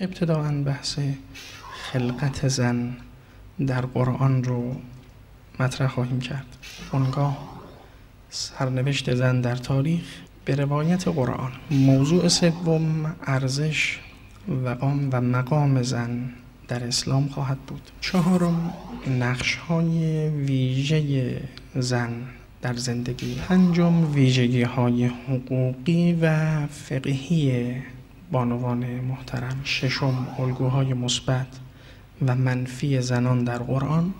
ابتداعا بحث خلقت زن در قرآن رو مطرح خواهیم کرد. اونگاه سرنوشت زن در تاریخ به روایت قرآن. موضوع سوم ارزش و و مقام زن در اسلام خواهد بود. چهارم نقش های ویژه زن در زندگی. پنجم ویژگی های حقوقی و فقهی بانوان محترم ششم الگوهای مثبت و منفی زنان در قرآن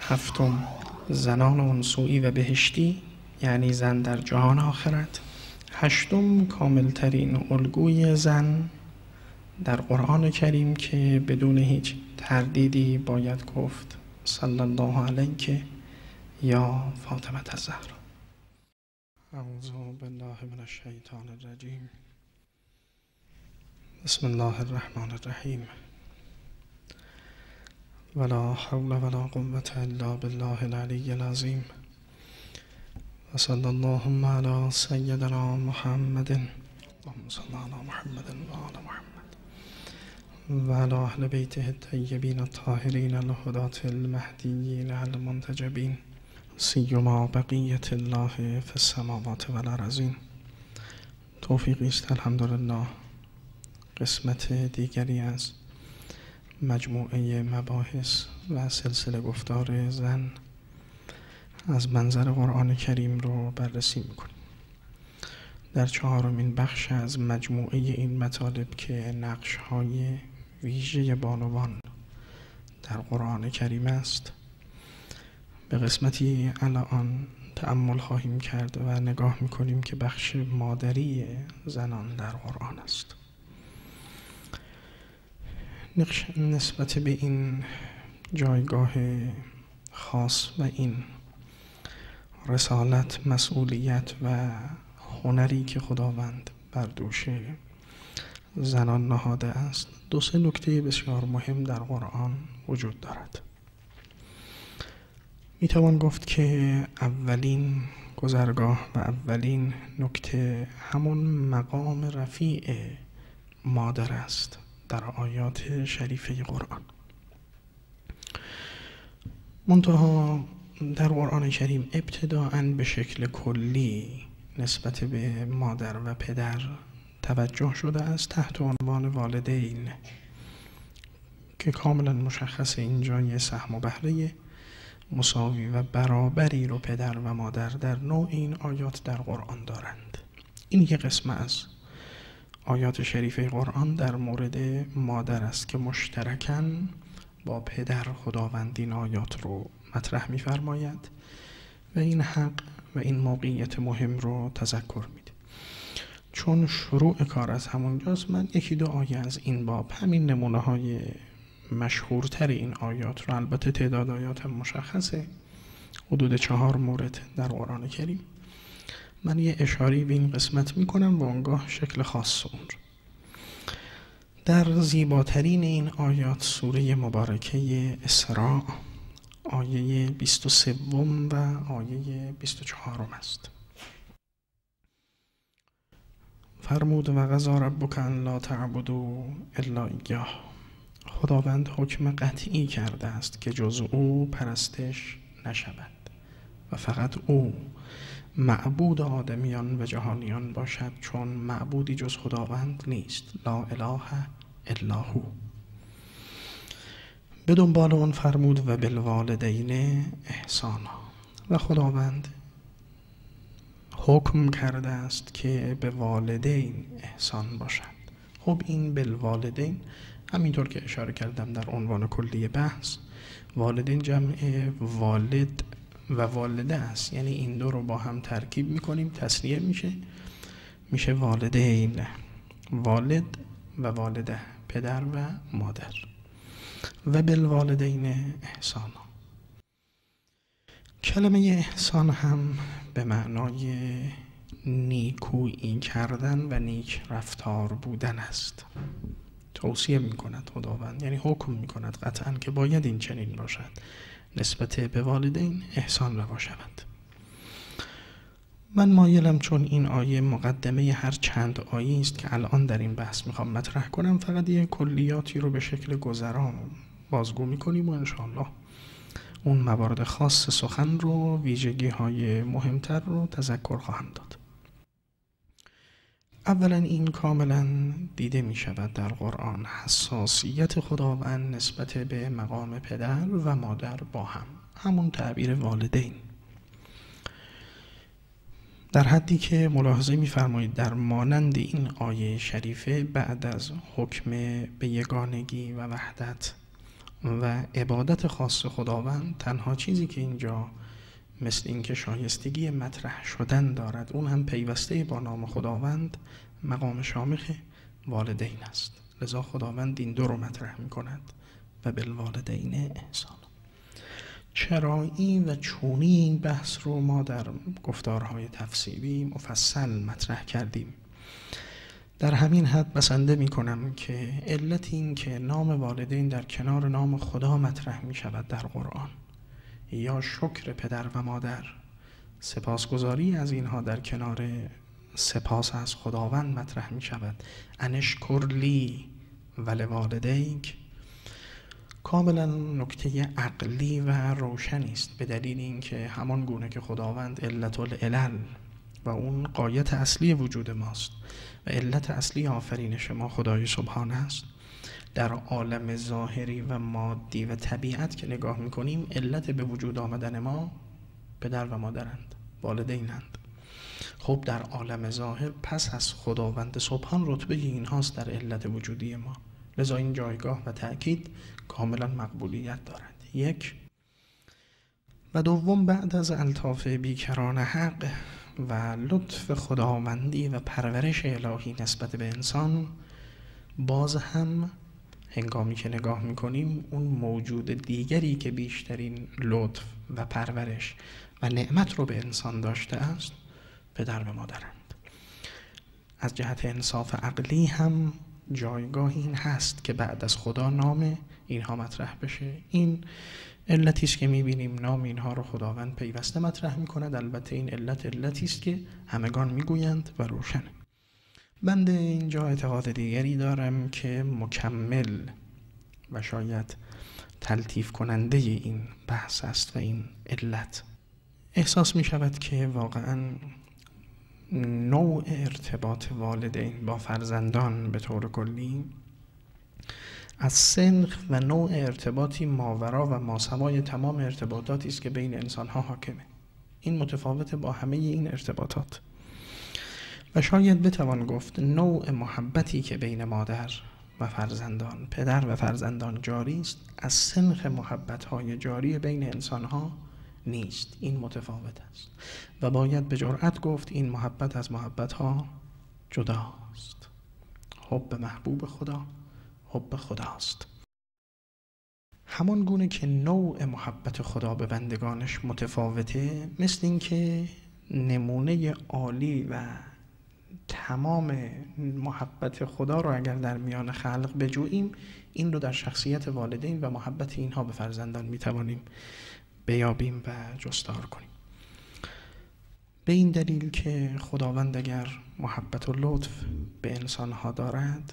هفتم زنان انسوئی و بهشتی یعنی زن در جهان آخرت هشتم کاملترین الگوی زن در قرآن کریم که بدون هیچ تردیدی باید گفت صلی الله علیه یا فاطمه الزهرا اعوذ بالله من الشیطان الرجیم. بسم الله الرحمن الرحیم ولا حول ولا قوة الا بالله العلی العظیم و اللهم علی سیدنا محمد اللهم صل علی محمد و محمد و علی اهل بیته الطیبین الطاهرین الهدات المهدیین المنتجبین سیما بقیت الله فی السماوات و الارضین توفیقی است الحمدلله قسمت دیگری از مجموعه مباحث و سلسله گفتار زن از منظر قرآن کریم رو بررسی می‌کنیم. در چهارمین بخش از مجموعه این مطالب که نقش های ویژه بانوان در قرآن کریم است به قسمتی الان تأمل خواهیم کرد و نگاه می‌کنیم که بخش مادری زنان در قرآن است. نسبت به این جایگاه خاص و این رسالت مسئولیت و هنری که خداوند بر دوش زنان نهاده است دو سه نکته بسیار مهم در قرآن وجود دارد. می توان گفت که اولین گذرگاه و اولین نکته همون مقام رفیع مادر است. در آیات شریفه قرآن. منتها در قرآن کریم ابتداعا به شکل کلی نسبت به مادر و پدر توجه شده است تحت عنوان والدین که کاملا مشخص اینجا یه سهم و بهره مساوی و برابری رو پدر و مادر در نوع این آیات در قرآن دارند. این یک قسم از آیات شریفه قرآن در مورد مادر است که مشترکن با پدر خداوند این آیات رو مطرح میفرماید و این حق و این موقعیت مهم رو تذکر میده. چون شروع کار از همونجاست من یکی دو آیه از این باب همین نمونه های مشهورتر این آیات رو البته تعداد آیات هم مشخصه حدود چهار مورد در قرآن کریم. من یه اشاری به این قسمت می‌کنم و اونگاه شکل خاص اون رو در زیباترین این آیات سوره مبارکه اسراء آیه 23 و آیه 24 است. فرمود و غذا ربک ان لا تعبدوا الا ایاه. خداوند حکم قطعی کرده است که جز او پرستش نشود و فقط او معبود آدمیان و جهانیان باشد چون معبودی جز خداوند نیست. لا اله الا هو. به دنبال اون فرمود و بالوالدین احسانا. و خداوند حکم کرده است که به والدین احسان باشد. خب این بالوالدین همینطور که اشاره کردم در عنوان کلی بحث والدین جمع والد و والده است. یعنی این دو رو با هم ترکیب می‌کنیم تصریه میشه. میشه والدین والد و والده پدر و مادر. و بالوالدین احسان. کلمه احسان هم به معنای نیکویی کردن و نیک رفتار بودن است. توصیه می کند خداوند یعنی حکم می کند قطعا که باید این چنین باشد. نسبت به والدین احسان روا شود من مایلم چون این آیه مقدمه هر چند آیه است که الان در این بحث می‌خوام مطرح کنم فقط یه کلیاتی رو به شکل گذران بازگو می‌کنیم و انشاءالله اون موارد خاص سخن رو ویژگی های مهمتر رو تذکر خواهم داد. اولا این کاملا دیده می شود در قرآن حساسیت خداوند نسبت به مقام پدر و مادر با هم. همون تعبیر والدین. در حدی که ملاحظه میفرمایید در مانند این آیه شریفه بعد از حکم به یگانگی و وحدت و عبادت خاص خداوند تنها چیزی که اینجا مثل اینکه شایستگی مطرح شدن دارد. اون هم پیوسته با نام خداوند مقام شامخ والدین است. لذا خداوند این دو رو مطرح می کند و بالوالدین احسان. چرایی و چونی این بحث رو ما در گفتارهای تفسیری مفصل مطرح کردیم؟ در همین حد بسنده می کنم که علت این که نام والدین در کنار نام خدا مطرح می شود در قرآن. یا شکر پدر و مادر. سپاسگزاری از اینها در کنار سپاس از خداوند مطرح می شود. انشکر لی ولوالدیک. کاملا نکته عقلی و روشنی است به دلیل اینکه همان گونه که خداوند علت العلل و اون قایت اصلی وجود ماست و علت اصلی آفرینش ما خدای سبحانه است. در عالم ظاهری و مادی و طبیعت که نگاه می‌کنیم علت به وجود آمدن ما پدر و مادرند والدینند. خب در عالم ظاهر پس از خداوند سبحان رتبه این هاست در علت وجودی ما. لذا این جایگاه و تأکید کاملا مقبولیت دارد. یک. و دوم بعد از الطاف بیکران حق و لطف خداوندی و پرورش الهی نسبت به انسان باز هم هنگامی که نگاه می‌کنیم اون موجود دیگری که بیشترین لطف و پرورش و نعمت رو به انسان داشته است پدر و مادرند. از جهت انصاف عقلی هم جایگاه این هست که بعد از خدا نام اینها مطرح بشه. این علتی است که می‌بینیم نام اینها رو خداوند پیوسته مطرح می‌کند. البته این علت علتی است که همگان می‌گویند و روشنه. بنده اینجا اعتقاد دیگری دارم که مکمل و شاید تلطیف کننده این بحث است و این علت. احساس می شود که واقعا نوع ارتباط والدین با فرزندان به طور کلی از سنخ و نوع ارتباطی ماورا و ماسوای تمام ارتباطاتی است که بین انسان ها حاکمه. این متفاوت با همه این ارتباطات. و شاید بتوان گفت نوع محبتی که بین مادر و فرزندان پدر و فرزندان جاری است از سنخ محبت های جاری بین انسان ها نیست. این متفاوت است. و باید به جرأت گفت این محبت از محبت ها جداست. حب محبوب خدا حب خداست. همان گونه که نوع محبت خدا به بندگانش متفاوته مثل اینکه نمونه عالی و تمام محبت خدا رو اگر در میان خلق بجوییم این رو در شخصیت والدین و محبت اینها به فرزندان می‌توانیم بیابیم و جستار کنیم. به این دلیل که خداوند اگر محبت و لطف به انسانها دارد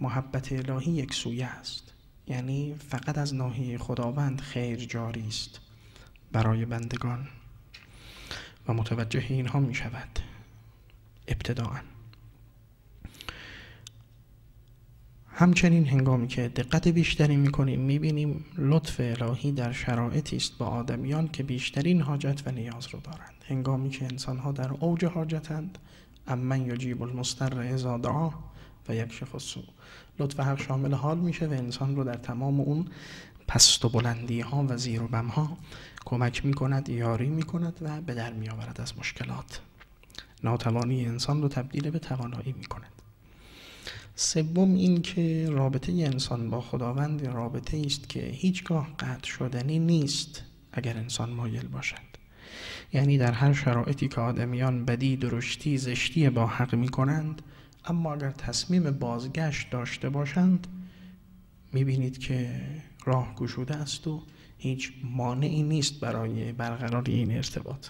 محبت الهی یک سویه است. یعنی فقط از ناحیه خداوند خیر جاری است برای بندگان و متوجه اینها می شود ابتداعا. همچنین هنگامی که دقت بیشتری می‌کنیم می‌بینیم لطف الهی در شرایطی است با آدمیان که بیشترین حاجت و نیاز رو دارند. هنگامی که انسانها در اوج حاجتند امن یجیب المستر اذا دعا و یک شخصو لطف حق شامل حال میشه و انسان رو در تمام اون پست و بلندی ها و زیر و بم ها کمک می‌کند یاری می‌کند و به در میآورد از مشکلات. ناتوانی انسان رو تبدیل به توانایی می‌کند. سوم این که رابطه انسان با خداوند رابطه است که هیچگاه قطع شدنی نیست اگر انسان مایل باشد. یعنی در هر شرایطی که آدمیان بدی درشتی زشتی با حق می کنند اما اگر تصمیم بازگشت داشته باشند می‌بینید که راه گشوده است و هیچ مانعی نیست برای برقراری این ارتباط.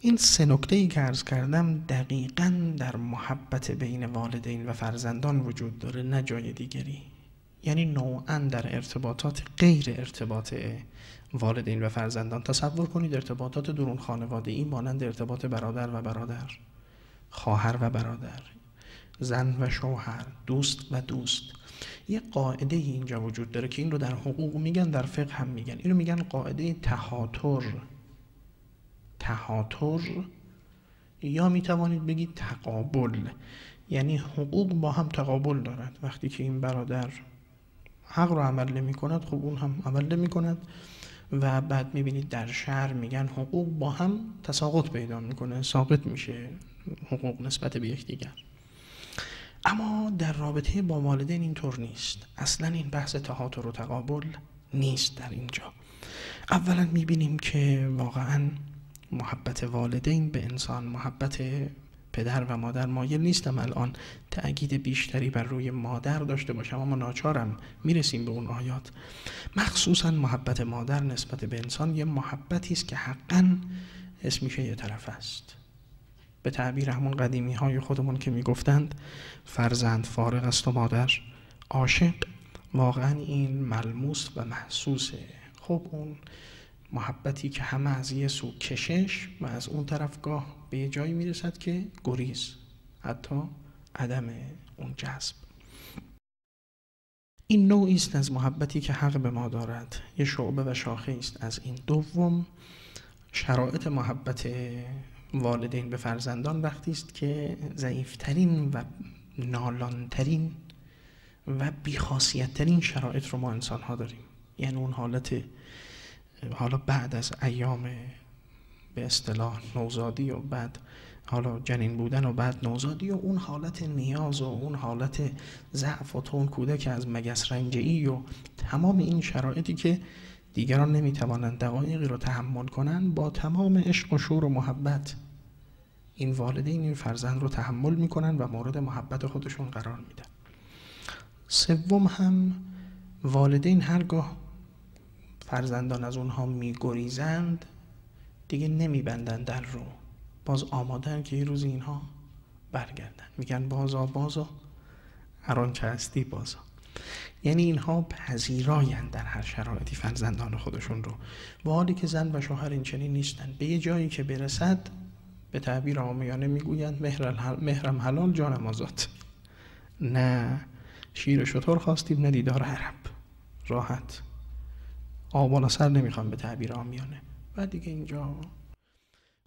این سه نکته ای که ارز کردم دقیقا در محبت بین والدین و فرزندان وجود داره نه جای دیگری. یعنی نوعا در ارتباطات غیر ارتباط والدین و فرزندان. تصور کنید ارتباطات درون خانواده ای مانند ارتباط برادر و برادر خواهر و برادر زن و شوهر دوست و دوست. یه قاعده اینجا وجود داره که این رو در حقوق میگن در فقه هم میگن. اینو میگن قاعده تهاتر. تهاتر یا می‌توانید بگید تقابل. یعنی حقوق با هم تقابل دارد. وقتی که این برادر حق رو عمل نمی کند خب اون هم عمل نمی کند و بعد می‌بینید در شهر میگن حقوق با هم تساقط پیدا می‌کنه ساقط میشه حقوق نسبت به یکدیگر. اما در رابطه با والدین اینطور نیست. اصلا این بحث تهاتر و تقابل نیست در اینجا. اولا می‌بینیم که واقعا محبت والدین به انسان محبت پدر و مادر مایل نیستم الان تأکید بیشتری بر روی مادر داشته باشم اما ناچارم می‌رسیم به اون آیات. مخصوصا محبت مادر نسبت به انسان یه محبتی است که حقا اسمشه یه طرف است. به تعبیر همون قدیمی های خودمون که می‌گفتند فرزند فارغ است و مادر عاشق واقعا این ملموس و محسوسه. خب اون محبتی که همه از یه سو کشش و از اون طرف گاه به یه جایی می‌رسد که گریز حتی عدم اون جذب. این نوعی است از محبتی که حق به ما دارد. یه شعبه و شاخه است از این دوم. شرایط محبت والدین به فرزندان وقتی است که ضعیفترین و نالانترین و بیخاصیتترین شرایط رو ما انسان ها داریم. یعنی اون حالت حالا بعد از ایام به اصطلاح نوزادی و بعد حالا جنین بودن و بعد نوزادی و اون حالت نیاز و اون حالت ضعف و تون کودک از مگس رنجی و تمام این شرایطی که دیگران نمی‌توانند دقایقی رو تحمل کنند با تمام عشق و شور و محبت این والدین این فرزند رو تحمل می‌کنن و مورد محبت خودشون قرار میدن. سوم هم والدین هرگاه فرزندان از اونها میگریزند دیگه نمیبندن در رو. باز آمادن که یه روز اینها برگردن. میگن بازا بازا. هر آنچه هستی بازا. یعنی اینها پذیراین در هر شرایطی فرزندان خودشون رو. و حالی که زن و شوهر این چنین نیستن. به یه جایی که برسد به تعبیر آمیانه می‌گویند مهرم حلال جانم آزاد. نه. شیر شطور خواستیم نه دیدار عرب راحت. آب سر نمی‌خوام به تعبیر آمیانه. و دیگه اینجا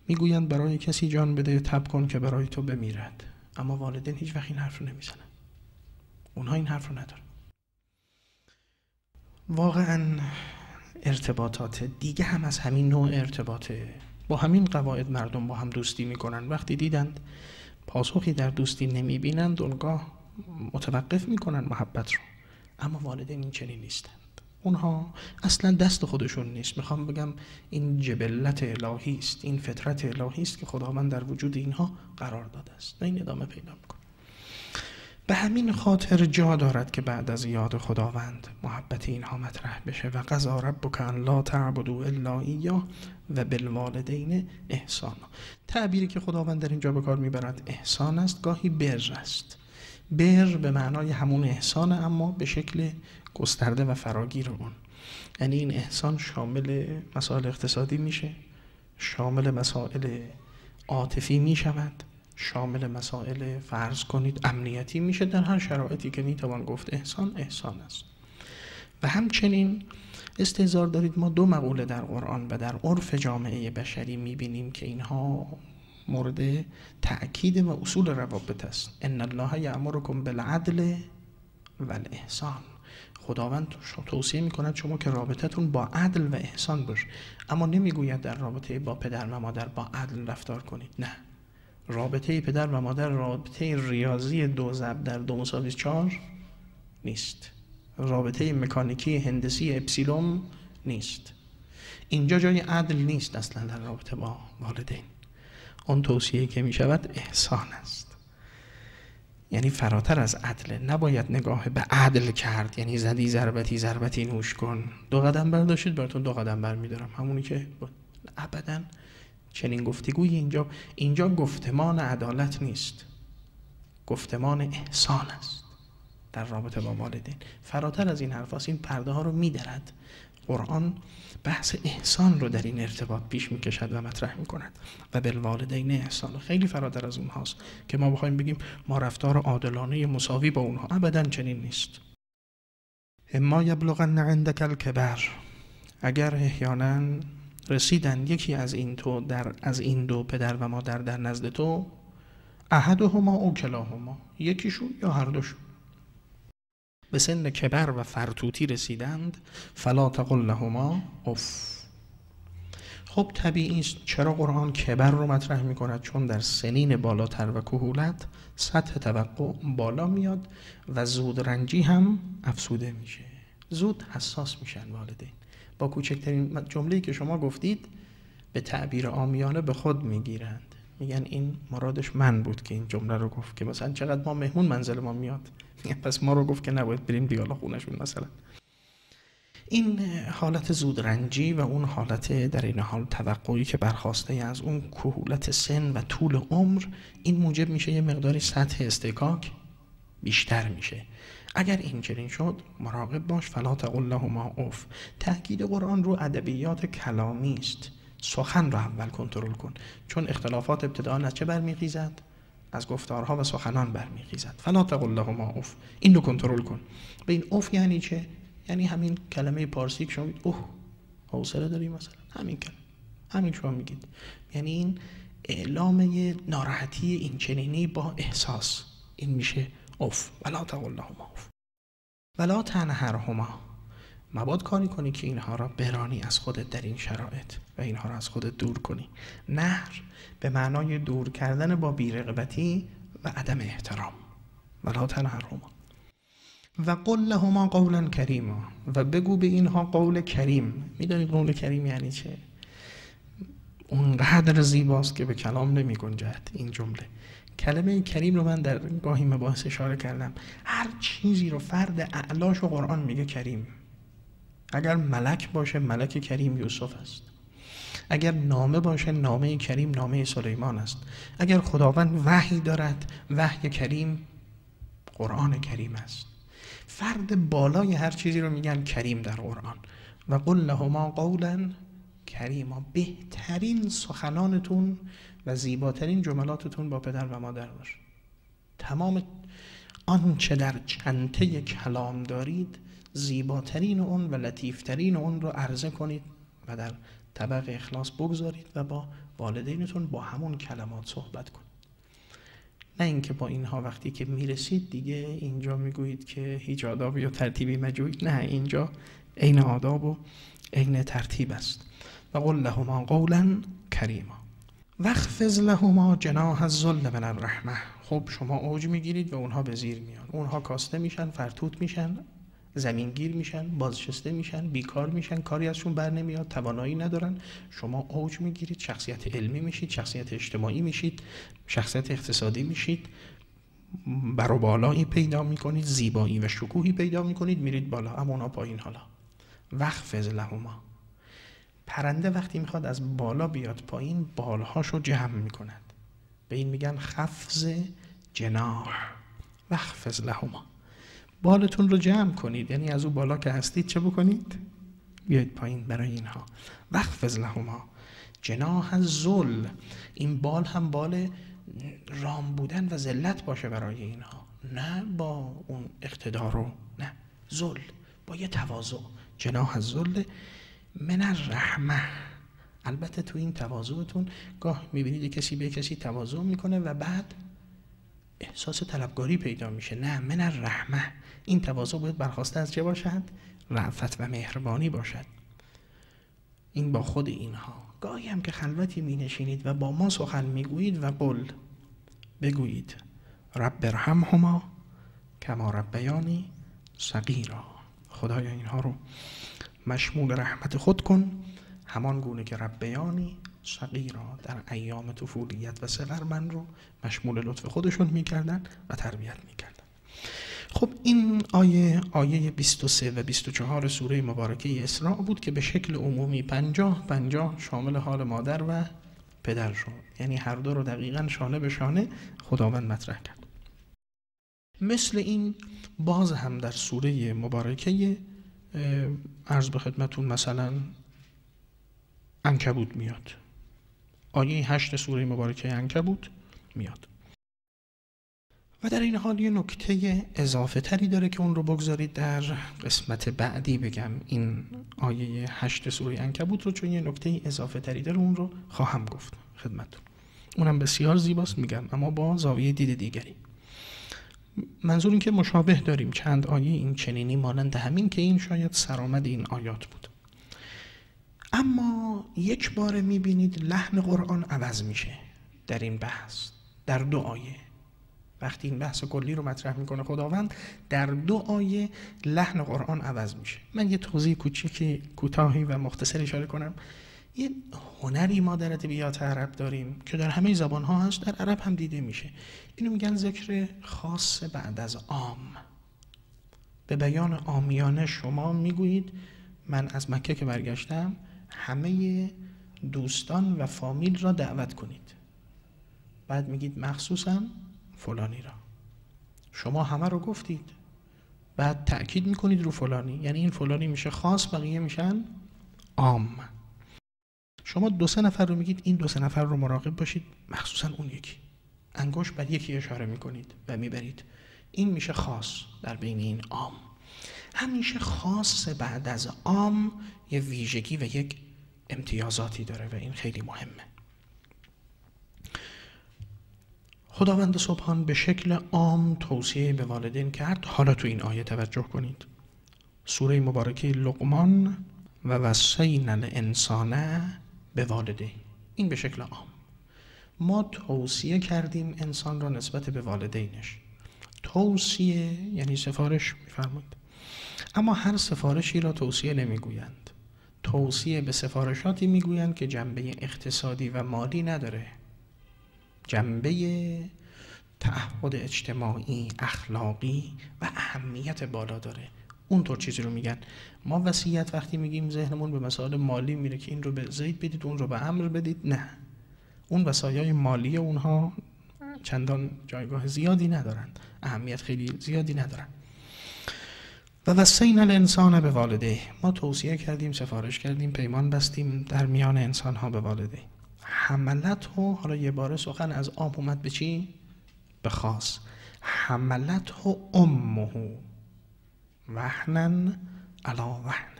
می‌گویند برای کسی جان بده تب کن که برای تو بمیرد. اما والدین هیچ وقت این حرف رو نمی‌زنن. اونها این حرف رو ندارن. واقعا ارتباطات دیگه هم از همین نوع ارتباطه. با همین قواعد مردم با هم دوستی می‌کنن. وقتی دیدند پاسخی در دوستی نمی‌بینند اونگاه متوقف می‌کنن محبت رو. اما والدین این چنین نیستن. اونها اصلا دست خودشون نیست. می‌خوام بگم این جبلت الهی است این فطرت الهی است که خداوند در وجود اینها قرار داده است. این ادامه پیدا می‌کنه به همین خاطر جا دارد که بعد از یاد خداوند محبت اینها مطرح بشه. و قضا ربک ان لا تعبدوا الا ایا و بالوالدین احسان تعبیری که خداوند در اینجا به کار می‌برد احسان است گاهی بر است. بر به معنای همون احسان اما به شکل گسترده و فراگیر اون. یعنی این احسان شامل مسائل اقتصادی میشه شامل مسائل عاطفی می‌شود شامل مسائل فرض کنید امنیتی میشه در هر شرایطی که می‌توان گفت احسان احسان است. و همچنین استهزار دارید ما دو مقوله در قرآن و در عرف جامعه بشری می‌بینیم که اینها مورد تأکید و اصول روابط است. ان الله یأمرکم بالعدل و الاحسان خداوند توصیه می‌کند شما که رابطتون با عدل و احسان باش. اما نمی‌گوید در رابطه با پدر و مادر با عدل رفتار کنید. نه. رابطه پدر و مادر رابطه ریاضی دو ضرب در دو مساوی چهار نیست. رابطه مکانیکی هندسی اپسیلوم نیست. اینجا جای عدل نیست اصلا در رابطه با والدین. اون توصیه که می شود احسان است. یعنی فراتر از عدل. نباید نگاه به عدل کرد. یعنی زدی ضربتی ضربتی نوش کن. دو قدم برداشتید براتون دو قدم برمیدارم. همونی که ابدا چنین گفتگوی اینجا اینجا گفتمان عدالت نیست. گفتمان احسان است. در رابطه با والدین. فراتر از این حرف این پرده ها رو میدرد. قرآن بحث احسان رو در این ارتباط پیش می‌کشد و مطرح می‌کند و بالوالدین احسان خیلی فراتر از اونهاست که ما بخوایم بگیم ما رفتار عادلانه مساوی با اونها ابدا چنین نیست. اما یبلغن عندک الکبر اگر احیانا رسیدن یکی از این تو در از این دو پدر و مادر در نزد تو احدهما او کلاهما یکیشون یا هر دوشون. به سن کبر و فرتوتی رسیدند فلا تقل لهما اف خب طبیعی است چرا قرآن کبر رو مطرح می کند چون در سنین بالاتر و کهولت سطح توقع بالا میاد و زود رنجی هم افسوده میشه. زود حساس میشن والدین. با کوچکترین جمله‌ای که شما گفتید به تعبیر آمیانه به خود می‌گیرند میگن این مرادش من بود که این جمله رو گفت که مثلا چقدر ما مهمون منزل ما میاد. پس ما رو گفت که نباید بریم دیالا خونشون مثلا. این حالت زودرنجی و اون حالت در این حال توقعی که برخواسته از اون کهولت سن و طول عمر این موجب میشه یه مقداری سطح استکاک بیشتر میشه. اگر این چنین شد مراقب باش. فلا تقل لهما اوف. تاکید قرآن رو ادبیات کلامی است. سخن رو اول کنترل کن. چون اختلافات ابتدا از چه برمیخیزد؟ از گفتارها و سخنان برمیخیزد. فلا تقل لهما اوف. این رو کنترل کن. به این اوف یعنی چه؟ یعنی همین کلمه پارسی که شما میگید اوه حوصله داری مثلا. همین کلمه. همین شما میگید. یعنی این اعلام ناراحتی این چنینی با احساس. این میشه اوف. ولا تقل لهما اوف. ولا تنهرهما. مباد کاری کنی که اینها را برانی از خودت در این شرایط و اینها را از خودت دور کنی. نهر به معنای دور کردن با بیرغبتی و عدم احترام. ولا تنهرهما. و قل لهما قولا کریما. و بگو به اینها قول کریم. می‌دونید قول کریم یعنی چه؟ اونقدر زیباست که به کلام نمی گنجد این جمله. کلمه کریم رو من در گاهی مباحث اشاره کردم. هر چیزی رو فرد اعلاش و قرآن میگه کریم. اگر ملک باشه ملک کریم یوسف است. اگر نامه باشه نامه کریم نامه سلیمان است. اگر خداوند وحی دارد وحی کریم قرآن کریم است. فرد بالای هر چیزی رو میگن کریم در قرآن. و قل لهما قولا کریما. بهترین سخنانتون و زیباترین جملاتتون با پدر و مادر باشه تمام آنچه در چنته کلام دارید زیباترین اون و لطیفترین اون رو عرضه کنید و در طبق اخلاص بگذارید و با والدینتون با همون کلمات صحبت کنید. نه اینکه با اینها وقتی که می‌رسید دیگه اینجا می‌گویید که هیچ آداب یا ترتیبی مجوید. نه اینجا عین آداب و عین ترتیب است. و قل لهما قولا کریما. وخفض لهما جناح الذل من الرحمه خب شما اوج می‌گیرید و اونها به زیر میان. اونها کاسته میشن فرتوت میشن. زمینگیر میشن بازشسته میشن بیکار میشن کاری ازشون بر نمیاد توانایی ندارن. شما اوج می‌گیرید شخصیت علمی میشید شخصیت اجتماعی میشید شخصیت اقتصادی میشید. برو بالایی پیدا می‌کنید زیبایی و شکوهی پیدا می‌کنید میرید بالا. اما اونا پایین حالا. وقف لهما. پرنده وقتی می‌خواد از بالا بیاد پایین بالهاشو جمع می‌کند. به این میگن خفز جناح. وخفز لهما. بالتون رو جمع کنید. یعنی از او بالا که هستید چه بکنید؟ بیاید پایین برای اینها. وقف لهما. جناح زل این بال هم بال رام بودن و ذلت باشه برای اینها. نه با اون اقتدار رو. نه. زل با یه تواضع. جناح زل من الرحمه. البته تو این تواضعتون گاه می‌بینید کسی به کسی تواضع می‌کنه و بعد احساس طلبگاری پیدا میشه. نه من الرحمه این تواضع باید برخواسته از چه باشد؟ رعفت و مهربانی باشد. این با خود اینها. گاهی هم که خلوتی می نشینید و با ما سخن می‌گویید و قل بگویید. رب برحمهما کما ربیانی صغیرا. خدایا اینها رو مشمول رحمت خود کن. همان گونه که ربیانی صغیرا در ایام طفولیت و صغر من رو مشمول لطف خودشون می‌کردن و تربیت می‌کردن. خب این آیه آیه 23 و 24 سوره مبارکه اسراء بود که به شکل عمومی 50 50 شامل حال مادر و پدر شد. یعنی هر دو رو دقیقا شانه به شانه خداوند مطرح کرد. مثل این باز هم در سوره مبارکه عرض به خدمتون مثلا انکبود میاد. آیه هشت سوره مبارکه انکبود میاد. و در این حال یه نکته اضافه تری داره که اون رو بگذارید در قسمت بعدی بگم. این آیه هشت سوره انکبوت رو چون یه نکته اضافه تری داره اون رو خواهم گفت خدمتون اونم بسیار زیباست میگم اما با زاویه دید دیگری. منظور این که مشابه داریم چند آیه این چنینی مانند همین که این شاید سرآمد این آیات بود. اما یک بار می‌بینید لحن قرآن عوض میشه در این بحث در دو آیه. وقتی این بحث کلی رو مطرح می‌کنه خداوند در دو آیه لحن قرآن عوض میشه. من یه توضیح کوچیک کوتاهی و مختصر اشاره کنم. یه هنری ما در ادبیات عرب داریم که در همه زبان ها هست در عرب هم دیده میشه. اینو میگن ذکر خاص بعد از عام. به بیان آمیانه شما می‌گویید من از مکه که برگشتم همه دوستان و فامیل را دعوت کنید. بعد میگید مخصوصا فلانی را. شما همه رو گفتید. بعد تأکید می‌کنید رو فلانی. یعنی این فلانی میشه خاص بقیه میشن عام. شما دو سه نفر رو میگید این دو سه نفر رو مراقب باشید. مخصوصا اون یکی. انگوش بر یکی اشاره می‌کنید و می‌برید. این میشه خاص در بین این عام. همیشه خاص بعد از عام یه ویژگی و یک امتیازاتی داره و این خیلی مهمه. خداوند سبحان به شکل عام توصیه به والدین کرد. حالا تو این آیه توجه کنید. سوره مبارکه لقمان و وسین الانسان به والده. این به شکل عام. ما توصیه کردیم انسان را نسبت به والدینش. توصیه یعنی سفارش میفرمایید. اما هر سفارشی را توصیه نمی‌گویند. توصیه به سفارشاتی می‌گویند که جنبه اقتصادی و مالی نداره. جنبه تعهد اجتماعی اخلاقی و اهمیت بالا داره. اونطور چیزی رو میگن. ما وصیت وقتی میگیم ذهنمون به مسائل مالی میره که این رو به زید بدید اون رو به امر بدید نه. اون وسایای مالی اونها چندان جایگاه زیادی ندارند. اهمیت خیلی زیادی ندارن و وسین الانسان به والده. ما توصیه کردیم سفارش کردیم پیمان بستیم در میان انسان ها به والده. حملت ها حالا یه بار سخن از آب اومد به چی؟ به خاص. حملت ها امه وحنن علا وحن.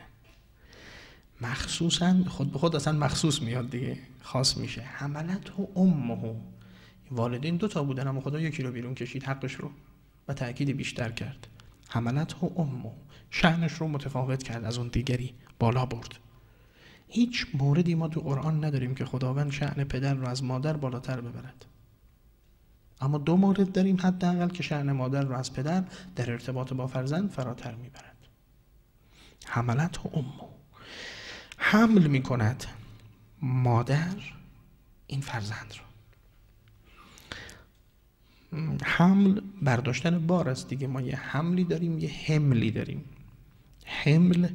مخصوصا خود به خود اصلا مخصوص میاد دیگه خاص میشه. حملت ها امه. والدین دو تا بودن اما خدا یکی رو بیرون کشید حقش رو و تأکید بیشتر کرد. حملت ها امه شعنش رو متفاوت کرد از اون دیگری بالا برد. هیچ موردی ما تو قرآن نداریم که خداوند شعن پدر رو از مادر بالاتر ببرد. اما دو مورد داریم حداقل که شعن مادر رو از پدر در ارتباط با فرزند فراتر می‌برد. حملت و امو. حمل می‌کند مادر این فرزند رو. حمل برداشتن بار است دیگه. ما یه حملی داریم یه حملی داریم. حمل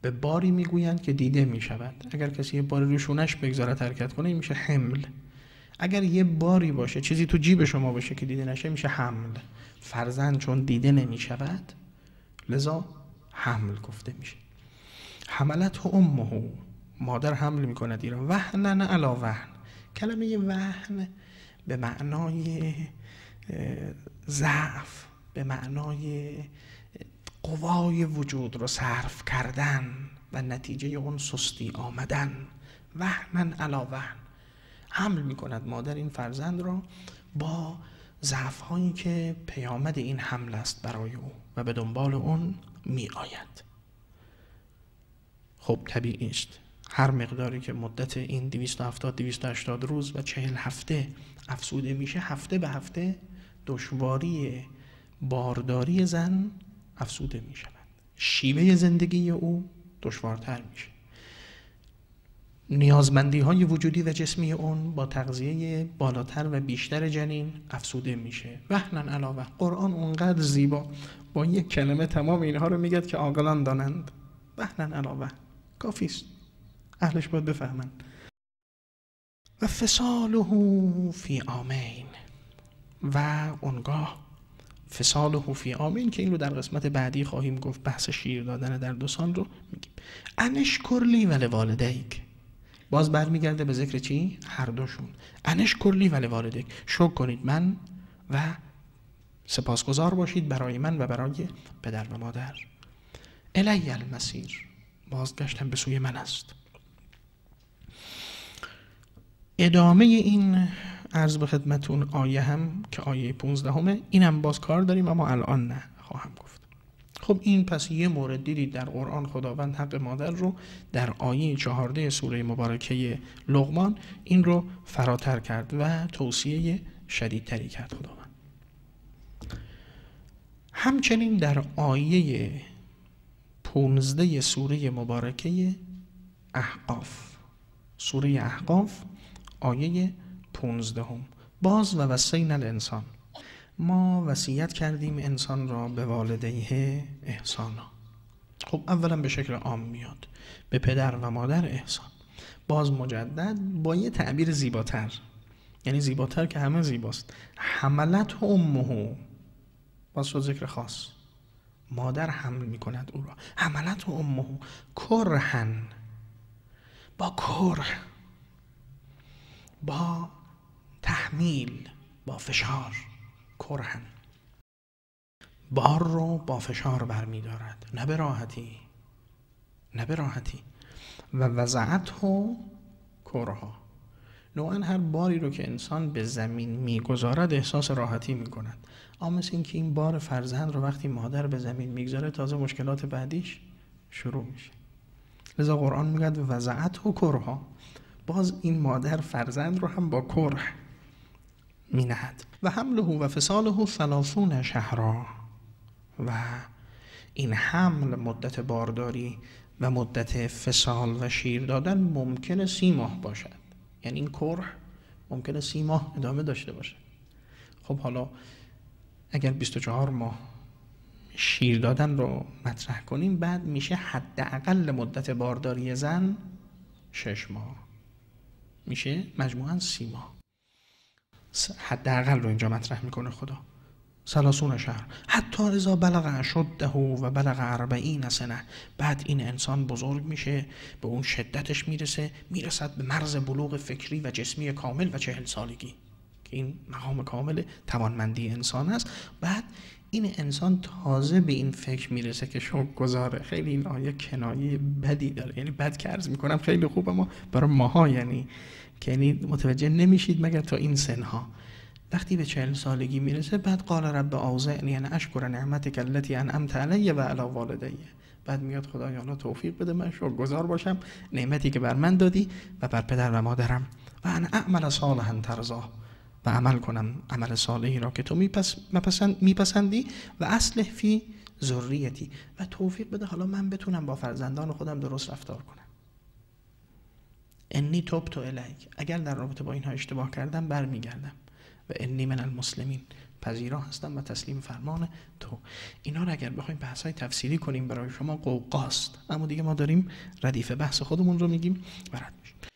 به باری می‌گویند که دیده می‌شود. اگر کسی یه باری روشونش بگذارد حرکت کنه این میشه حمل. اگر یه باری باشه چیزی تو جیب شما باشه که دیده نشه میشه حمل. فرزند چون دیده نمی‌شود لذا حمل گفته میشه. حملت امه مادر حمل می‌کند ایران. وحنن علا وحن. کلمه وحن به معنای ضعف به معنای قوای وجود رو صرف کردن و نتیجه اون سستی آمدن. وحنن علا وحن حمل می کند مادر این فرزند را با ضعف هایی که پیامد این حمل است برای او و به دنبال اون می آید خب طبیعی است. هر مقداری که مدت این 270 280 روز و 40 هفته افسوده میشه هفته به هفته دشواری بارداری زن افسوده می شود شیوه زندگی او دشوارتر میشه. نیازمندی های وجودی و جسمی اون با تغذیه بالاتر و بیشتر جنین افسوده میشه. وحنن علاوه قرآن اونقدر زیبا با یک کلمه تمام اینها رو میگد که عاقلان دانند. وحنن علاوه کافیست. اهلش باید بفهمند و فساله فی آمین. و اونگاه فساله فی آمین که این رو در قسمت بعدی خواهیم گفت بحث شیر دادن در دو سال رو میگیم. انش کرلی ولی والدیک باز برمیگرده به ذکر چی؟ هر دوشون. انش کرلی ولی والدیک شکر کنید من و سپاسگزار باشید برای من و برای پدر و مادر. الی المسیر. بازگشتم به سوی من است. ادامه این عرض به خدمتون آیه هم که آیه 15 همه این باز کار داریم اما الان نه خواهم گفت. خب این پس یه مورد دیدید در قرآن خداوند حق مادر رو در آیه چهارده سوره مبارکه لغمان این رو فراتر کرد و توصیه شدیدتری کرد خداوند. همچنین در آیه پونزده سوره مبارکه احقاف سوره احقاف آیه پونزدهم. باز و وسین الانسان. ما وصیت کردیم انسان را به والدیه احسانا. خب اولا به شکل عام میاد. به پدر و مادر احسان. باز مجدد با یه تعبیر زیباتر. یعنی زیباتر که همه زیباست. حملت امه. باز شد ذکر خاص. مادر حمل می کند او را. حملت امه. کرهن. با کره. با تحمیل با فشار کرهن بار رو با فشار برمیدارد نه به راحتی نه به راحتی. و وضعت و کرها نوعا هر باری رو که انسان به زمین می‌گذارد احساس راحتی می‌کند. اما مثل اینکه این بار فرزند رو وقتی مادر به زمین می‌گذاره تازه مشکلات بعدیش شروع میشه. لذا قرآن میگه وضعت و کرها باز این مادر فرزند رو هم با کره مینهد. و حمله و فصاله ثلاثون شهرا. و این حمل مدت بارداری و مدت فصال و شیر دادن ممکنه سی ماه باشد. یعنی این کره ممکنه سی ماه ادامه داشته باشه خب حالا اگر 24 ماه شیر دادن رو مطرح کنیم بعد میشه حداقل مدت بارداری زن شش ماه. میشه؟ مجموعا سی ماه. حداقل رو اینجا مطرح می‌کنه خدا. سلاسون شهر. حتی ازا بلغ اشده و بلغ اربعین سنه. بعد این انسان بزرگ میشه به اون شدتش می‌رسه می‌رسد به مرز بلوغ فکری و جسمی کامل و چهل سالگی. که این مقام کامل توانمندی انسان است. بعد این انسان تازه به این فکر می‌رسه که شوق گذاره. خیلی این آیه کنایه بدی داره. یعنی بد که می‌کنم خیلی خوب اما برای ماها یعنی که یعنی متوجه نمیشید مگر تا این سنها. وقتی به چهل سالگی می‌رسه بعد قال رب آوزعنی یعنی اشکر نعمتک التي انعمت علیه و علی والدیه بعد میاد خدایا توفیق بده من شکر گذار باشم نعمتی که بر من دادی و بر پدر و مادرم. و ان اعمل صالحا ترضاه. و عمل کنم عمل صالحی را که تو میپسندی و اصلح فی ذریتی. و توفیق بده حالا من بتونم با فرزندان خودم درست رفتار کنم. انی توب تو الیک. اگر در رابطه با اینها اشتباه کردم برمیگردم. و انی من المسلمین. پذیرا هستم و تسلیم فرمان تو. اینا رو اگر بخوایم بحث های تفسیری کنیم برای شما قوقاست. اما دیگه ما داریم ردیف بحث خودمون رو میگیم و رد میشیم.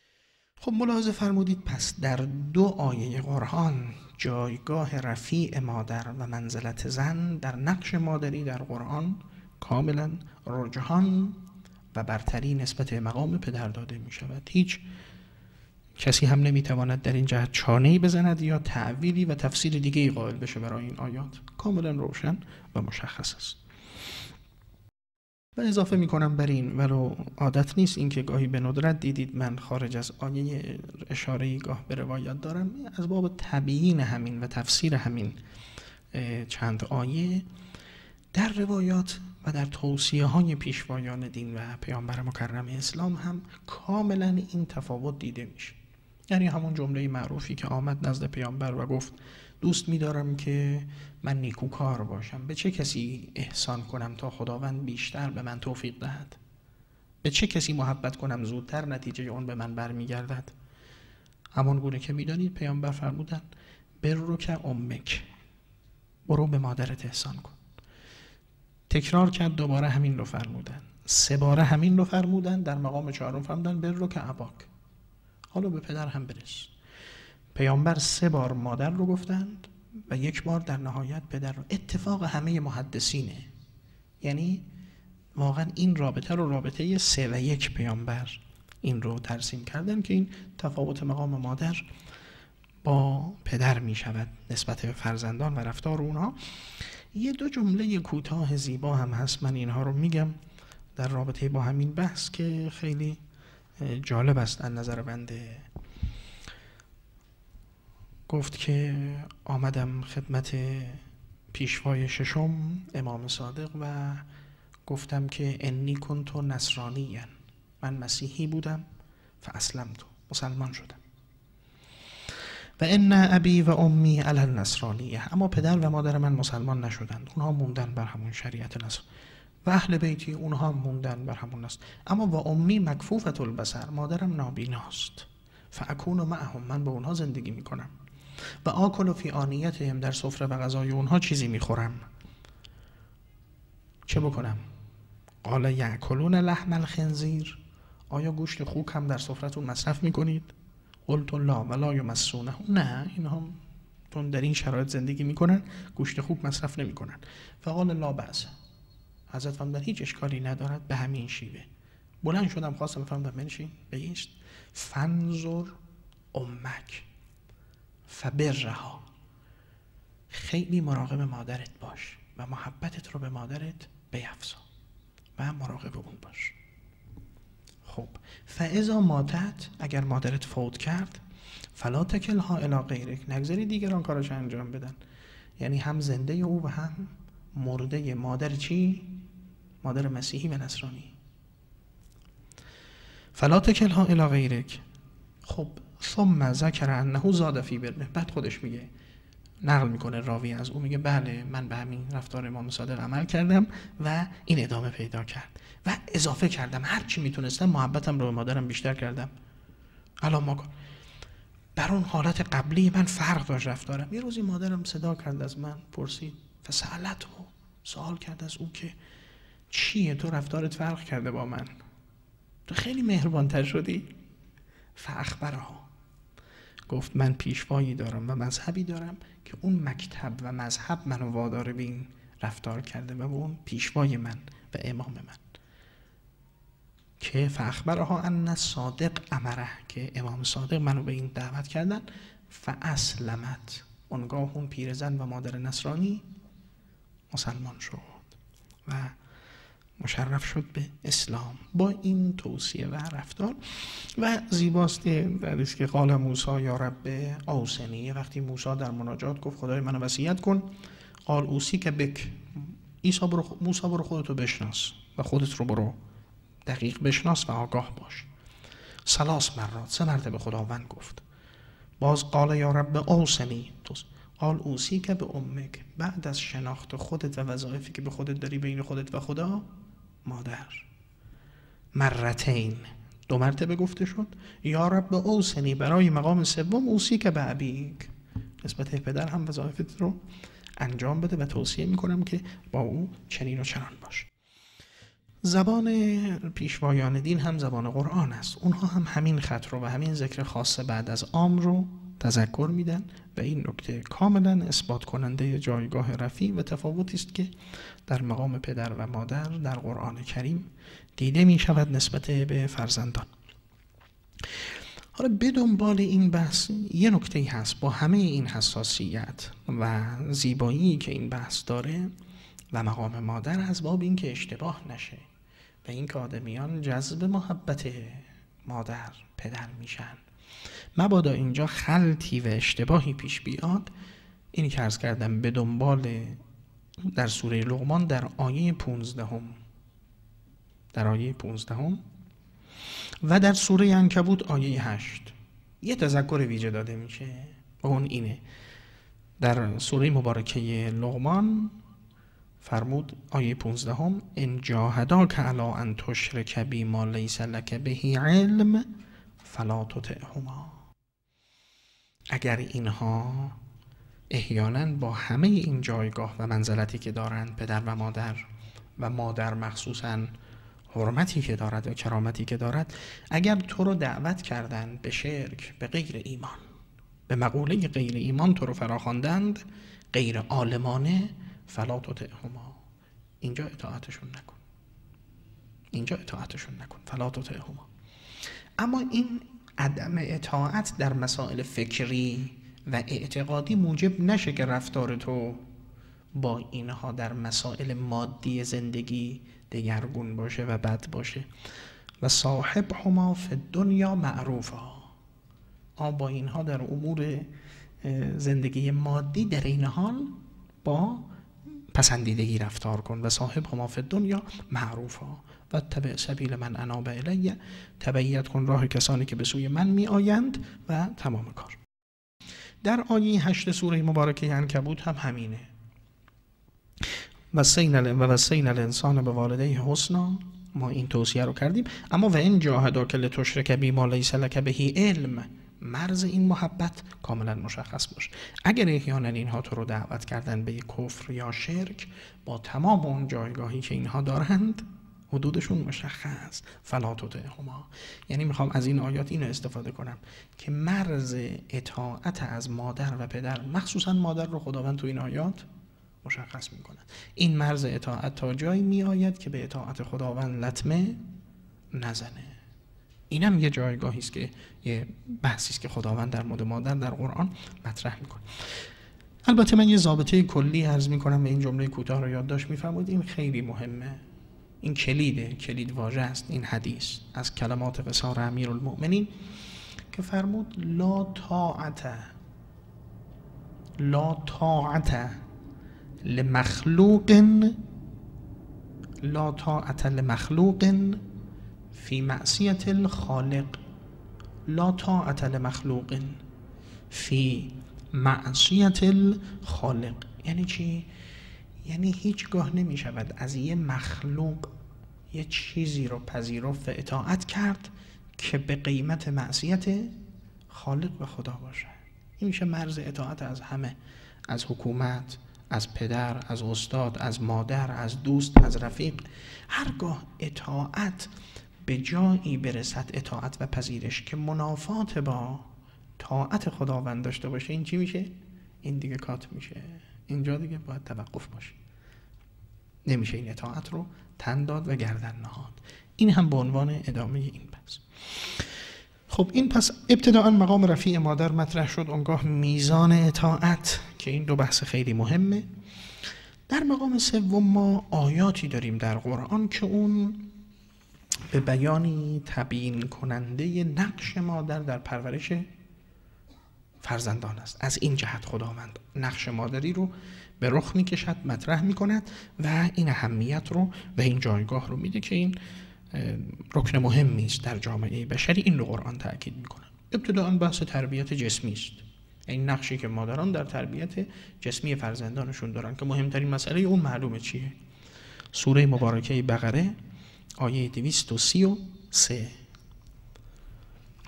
خب ملاحظه فرمودید پس در دو آیه قرآن جایگاه رفیع مادر و منزلت زن در نقش مادری در قرآن کاملا رجحان و برتری نسبت مقام پدر داده می شود. هیچ کسی هم نمی‌تواند در این جهت چانه بزند یا تعویلی و تفسیر دیگه ای قائل بشه برای این آیات. کاملا روشن و مشخص است. و اضافه می کنم بر این ولو عادت نیست اینکه گاهی به ندرت دیدید من خارج از آیه اشاره گاه به روایت دارم. از باب تبیین همین و تفسیر همین چند آیه. در روایات و در توصیه های پیشوایان دین و پیامبر مکرم اسلام هم کاملا این تفاوت دیده میشه. یعنی همون جمله معروفی که آمد نزد پیامبر و گفت دوست میدارم که من نیکوکار باشم. به چه کسی احسان کنم تا خداوند بیشتر به من توفیق دهد؟ به چه کسی محبت کنم زودتر نتیجه اون به من برمیگردد؟ همون گونه که می‌دانید پیامبر فرمودن بر رو که امک برو به مادرت احسان کن. تکرار کرد دوباره همین رو فرمودن سه باره همین رو فرمودن در مقام چهارم فرمودن بر رو که عباک حالا به پدر هم برس. پیامبر سه بار مادر رو گفتند و یک بار در نهایت پدر رو. اتفاق همه محدثینه. یعنی واقعا این رابطه رو رابطه سه و یک پیامبر این رو ترسیم کردن که این تفاوت مقام مادر با پدر می شود نسبت به فرزندان و رفتار اونها. یه دو جمله کوتاه زیبا هم هست من اینها رو میگم در رابطه با همین بحث که خیلی جالب است از نظر بنده گفت که آمدم خدمت پیشوای ششم امام صادق و گفتم که انی کنتو نصرانیان من مسیحی بودم فاسلم تو مسلمان شدم. و ان ابی و امی علی النصرانیه اما پدر و مادر من مسلمان نشدند. اونها موندن بر همون شریعت نصر. و اهل بیتی اونها موندن بر همون نصر. اما و امی مکفوفت البصر مادرم نابیناست. فاکون معهم من به اونها زندگی می‌کنم. و آکل و فی آنیتهم در سفره و غذای اونها چیزی می‌خورم. چه بکنم؟ قال یعکلون لحم الخنزیر. آیا گوشت خوک هم در سفرتون مصرف می‌کنید؟ قلت لا ولا یمسونه. نه اینها چون در این شرایط زندگی می‌کنن گوشت خوب مصرف نمی‌کنن. فقال لا بعض حضرت فرمودن هیچ اشکالی ندارد به همین شیوه. بلند شدم خواستم فرمودم بنشین بیشت فنزر امک. فبرها. خیلی مراقب مادرت باش و محبتت رو به مادرت بیفزا و مراقب اون باش. خب فعضا ماتت اگر مادرت فوت کرد فلا ها الی غیرک. نگذاری دیگران کارش انجام بدن. یعنی هم زنده او و هم مرده مادر چی؟ مادر مسیحی و نصرانی. فلا ها الی غیرک. خب ثم ذکر انه زاد فی برنه بعد خودش میگه نقل می‌کنه راوی از او میگه بله من به همین رفتار امام صادق عمل کردم و این ادامه پیدا کرد. و اضافه کردم هر چی می‌تونستم محبتم رو به مادرم بیشتر کردم. الان ما بر اون حالت قبلی من فرق داشت رفتارم. یه روزی مادرم صدا کرد از من پرسید فسالت و سوال کرد از او که چیه؟ تو رفتارت فرق کرده با من؟ تو خیلی مهربانتر شدی؟ فاخبرها. گفت من پیشوایی دارم و مذهبی دارم که اون مکتب و مذهب منو وادار به این رفتار کرده و اون پیشوای من و امام من. که فاخبرها ان صادق امره که امام صادق منو به این دعوت کردن فاسلمت. اونگاه اون پیرزن و مادر نصرانی مسلمان شد. و مشرف شد به اسلام با این توصیه و رفتار و زیباست در که قال موسی یا رب آوسنی وقتی موسی در مناجات گفت خدای منو وصیت کن. قال اوسی که بک ایسا برو موسی برو خودتو بشناس و خودت رو برو دقیق بشناس و آگاه باش. سلاس مرات سه مرتبه خداوند گفت. باز قال یا رب اوسنی. قال اوسی که به امک. بعد از شناخت خودت و وظایفی که به خودت داری بین خودت و خدا مادر. مرتین. دو مرتبه گفته شد. یا رب اوسنی برای مقام سوم اوسی که به عبیک نسبت پدر هم وظایفت رو انجام بده و توصیه می‌کنم که با او چنین و چنان باش زبان پیشوایان دین هم زبان قرآن است. اونها هم همین خط رو و همین ذکر خاص بعد از عام رو تذکر میدن و این نکته کاملا اثبات کننده جایگاه رفی و تفاوتی است که در مقام پدر و مادر در قرآن کریم دیده می شود نسبت به فرزندان. حالا به دنبال این بحث یه نکته هست با همه این حساسیت و زیبایی که این بحث داره و مقام مادر از باب این که اشتباه نشه و این که آدمیان جذب محبت مادر پدر میشن. مبادا اینجا خلطی و اشتباهی پیش بیاد. اینی که ارز کردم به دنبال در سوره لغمان در آیه پونزدهم. در آیه پونزدهم و در سوره انکبوت آیه هشت. یه تذکر ویژه داده میشه. و اون اینه. در سوره مبارکه لغمان فرمود آیه پونزدهم ان جاهداک علی ان تشرک بی ما لیس لک بهی علم فلا تطعهما. اگر اینها احیانا با همه این جایگاه و منزلتی که دارند پدر و مادر و مادر مخصوصا حرمتی که دارد و کرامتی که دارد اگر تو رو دعوت کردن به شرک به غیر ایمان به مقوله غیر ایمان تو رو فراخواندند غیر عالمانه فلا تطعهما. اینجا اطاعتشون نکن. اینجا اطاعتشون نکن. فلا تطعهما. اما این عدم اطاعت در مسائل فکری و اعتقادی موجب نشه که رفتار تو با اینها در مسائل مادی زندگی دگرگون باشه و بد باشه. و صاحب هما فی دنیا معروفا. با اینها در امور زندگی مادی در این حال با پسندیدگی رفتار کن. و صاحب هما فی دنیا معروفا. و تبع سبیل من اناب الیه تبعیت کن راه کسانی که به سوی من می آیند و تمام کار. در آیه هشت سوره مبارکه عنکبوت هم همینه. و وسین الانسان به والده حسنا. ما این توصیه رو کردیم. اما و این جاهدا که لتشرک بی ما لیس لک بهی علم. مرز این محبت کاملا مشخص باش. اگر احیانا اینها تو رو دعوت کردن به کفر یا شرک با تمام اون جایگاهی که اینها دارند حدودشون مشخص. فلا هما یعنی می‌خوام از این آیات اینو استفاده کنم که مرز اطاعت از مادر و پدر مخصوصا مادر رو خداوند تو این آیات مشخص می‌کنن این مرز اطاعت تا جایی میآید که به اطاعت خداوند لطمه نزنه. اینم یه جایگاهی است که یه بحثی است که خداوند در مورد مادر در قرآن مطرح می‌کنه. البته من یه ضابطه کلی عرض می‌کنم به این جمله کوتاه رو یادداشت میفرمایید. این خیلی مهمه. این کلیده کلید واژه است این حدیث از کلمات قصار امیر المؤمنین که فرمود لا طاعت لا طاعت لمخلوق لا طاعت لمخلوق فی معصیت الخالق لا طاعت لمخلوق فی معصیت الخالق یعنی چی؟ یعنی هیچگاه نمی شود از یه مخلوق یه چیزی رو پذیرفت و اطاعت کرد که به قیمت معصیت خالق و خدا باشه. این میشه مرز اطاعت از همه از حکومت از پدر از استاد از مادر از دوست از رفیق. هرگاه اطاعت به جایی برسد اطاعت و پذیرش که منافات با طاعت خداوند داشته باشه این چی میشه؟ این دیگه کات میشه. اینجا دیگه باید توقف باشه. نمیشه این اطاعت رو تن داد و گردن نهاد. این هم به عنوان ادامه این پس. خب این پس ابتداعا مقام رفیع مادر مطرح شد. اونگاه میزان اطاعت که این دو بحث خیلی مهمه. در مقام سوم ما آیاتی داریم در قرآن که اون به بیانی تبیین کننده نقش مادر در پرورش فرزندان است. از این جهت خداوند نقش مادری رو به رخ می‌کشد مطرح می‌کند و این اهمیت رو و این جایگاه رو میده که این رکن مهمی است در جامعه بشری. این رو قرآن تاکید می‌کنه. ابتداعا بحث تربیت جسمی است. این نقشی که مادران در تربیت جسمی فرزندانشون دارن که مهمترین مسئله اون معلومه چیه؟ سوره مبارکه بقره آیه 233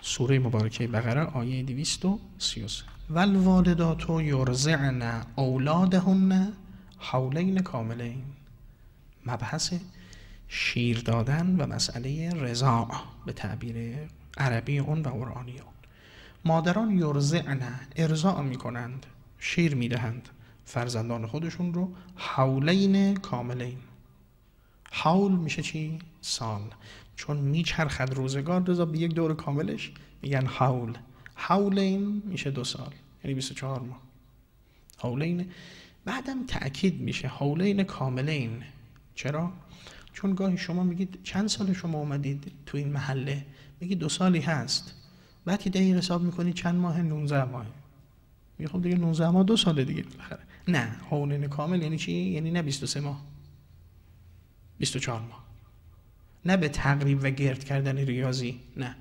سوره مبارکه بقره آیه 233 والوالدات یرزعن اولادهن حولین کاملین. مبحث شیر دادن و مسئله رضا به تعبیر عربی اون و قرآنی اون. مادران یرزعن ارضاع می‌کنند شیر می‌دهند فرزندان خودشون رو حولین کاملین. حول میشه چی؟ سال. چون میچرخد روزگار رضا به یک دور کاملش میگن حول. حولین میشه دو سال یعنی 24 ماه. حولین بعدم تأکید میشه حولین کاملین. چرا؟ چون گاهی شما میگید چند سال شما اومدید تو این محله؟ میگید دو سالی هست. بعد که دقیق حساب می‌کنید چند ماه؟ 19 ماه. میگه خب دیگه 19 ماه دو سال دیگه بخره نه حولین کامل یعنی چی؟ یعنی نه 23 ماه. 24 ماه. نه به تقریب و گرد کردن ریاضی نه.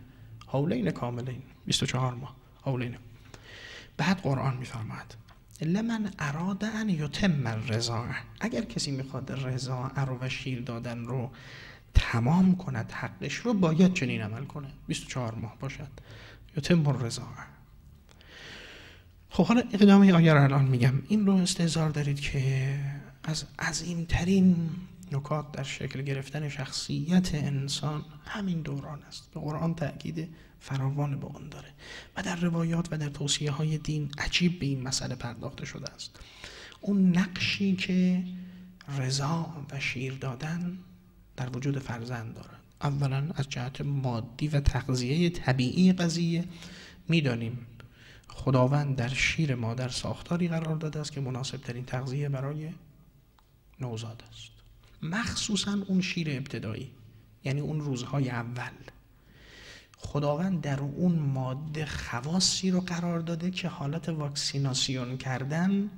حولین کاملین 24 ماه. حولین. بعد قرآن میفرماد لمن اراد ان یتم الرضاع اگر کسی می‌خواد رضاع رو و شیر دادن رو تمام کند حقش رو باید چنین عمل کنه. 24 ماه باشد. یتم الرضاع خب حالا اقدام آیه رو الان میگم. این رو استهزار دارید که از عظیمترین نکات در شکل گرفتن شخصیت انسان همین دوران است. به قرآن تأکید فراوان به آن داره و در روایات و در توصیه های دین عجیب به این مسئله پرداخته شده است. اون نقشی که رضا و شیر دادن در وجود فرزند دارد اولا از جهت مادی و تغذیه طبیعی قضیه می‌دانیم خداوند در شیر مادر ساختاری قرار داده است که مناسب ترین تغذیه برای نوزاد است. مخصوصا اون شیر ابتدایی یعنی اون روزهای اول. خداوند در اون ماده خواصی رو قرار داده که حالت واکسیناسیون کردن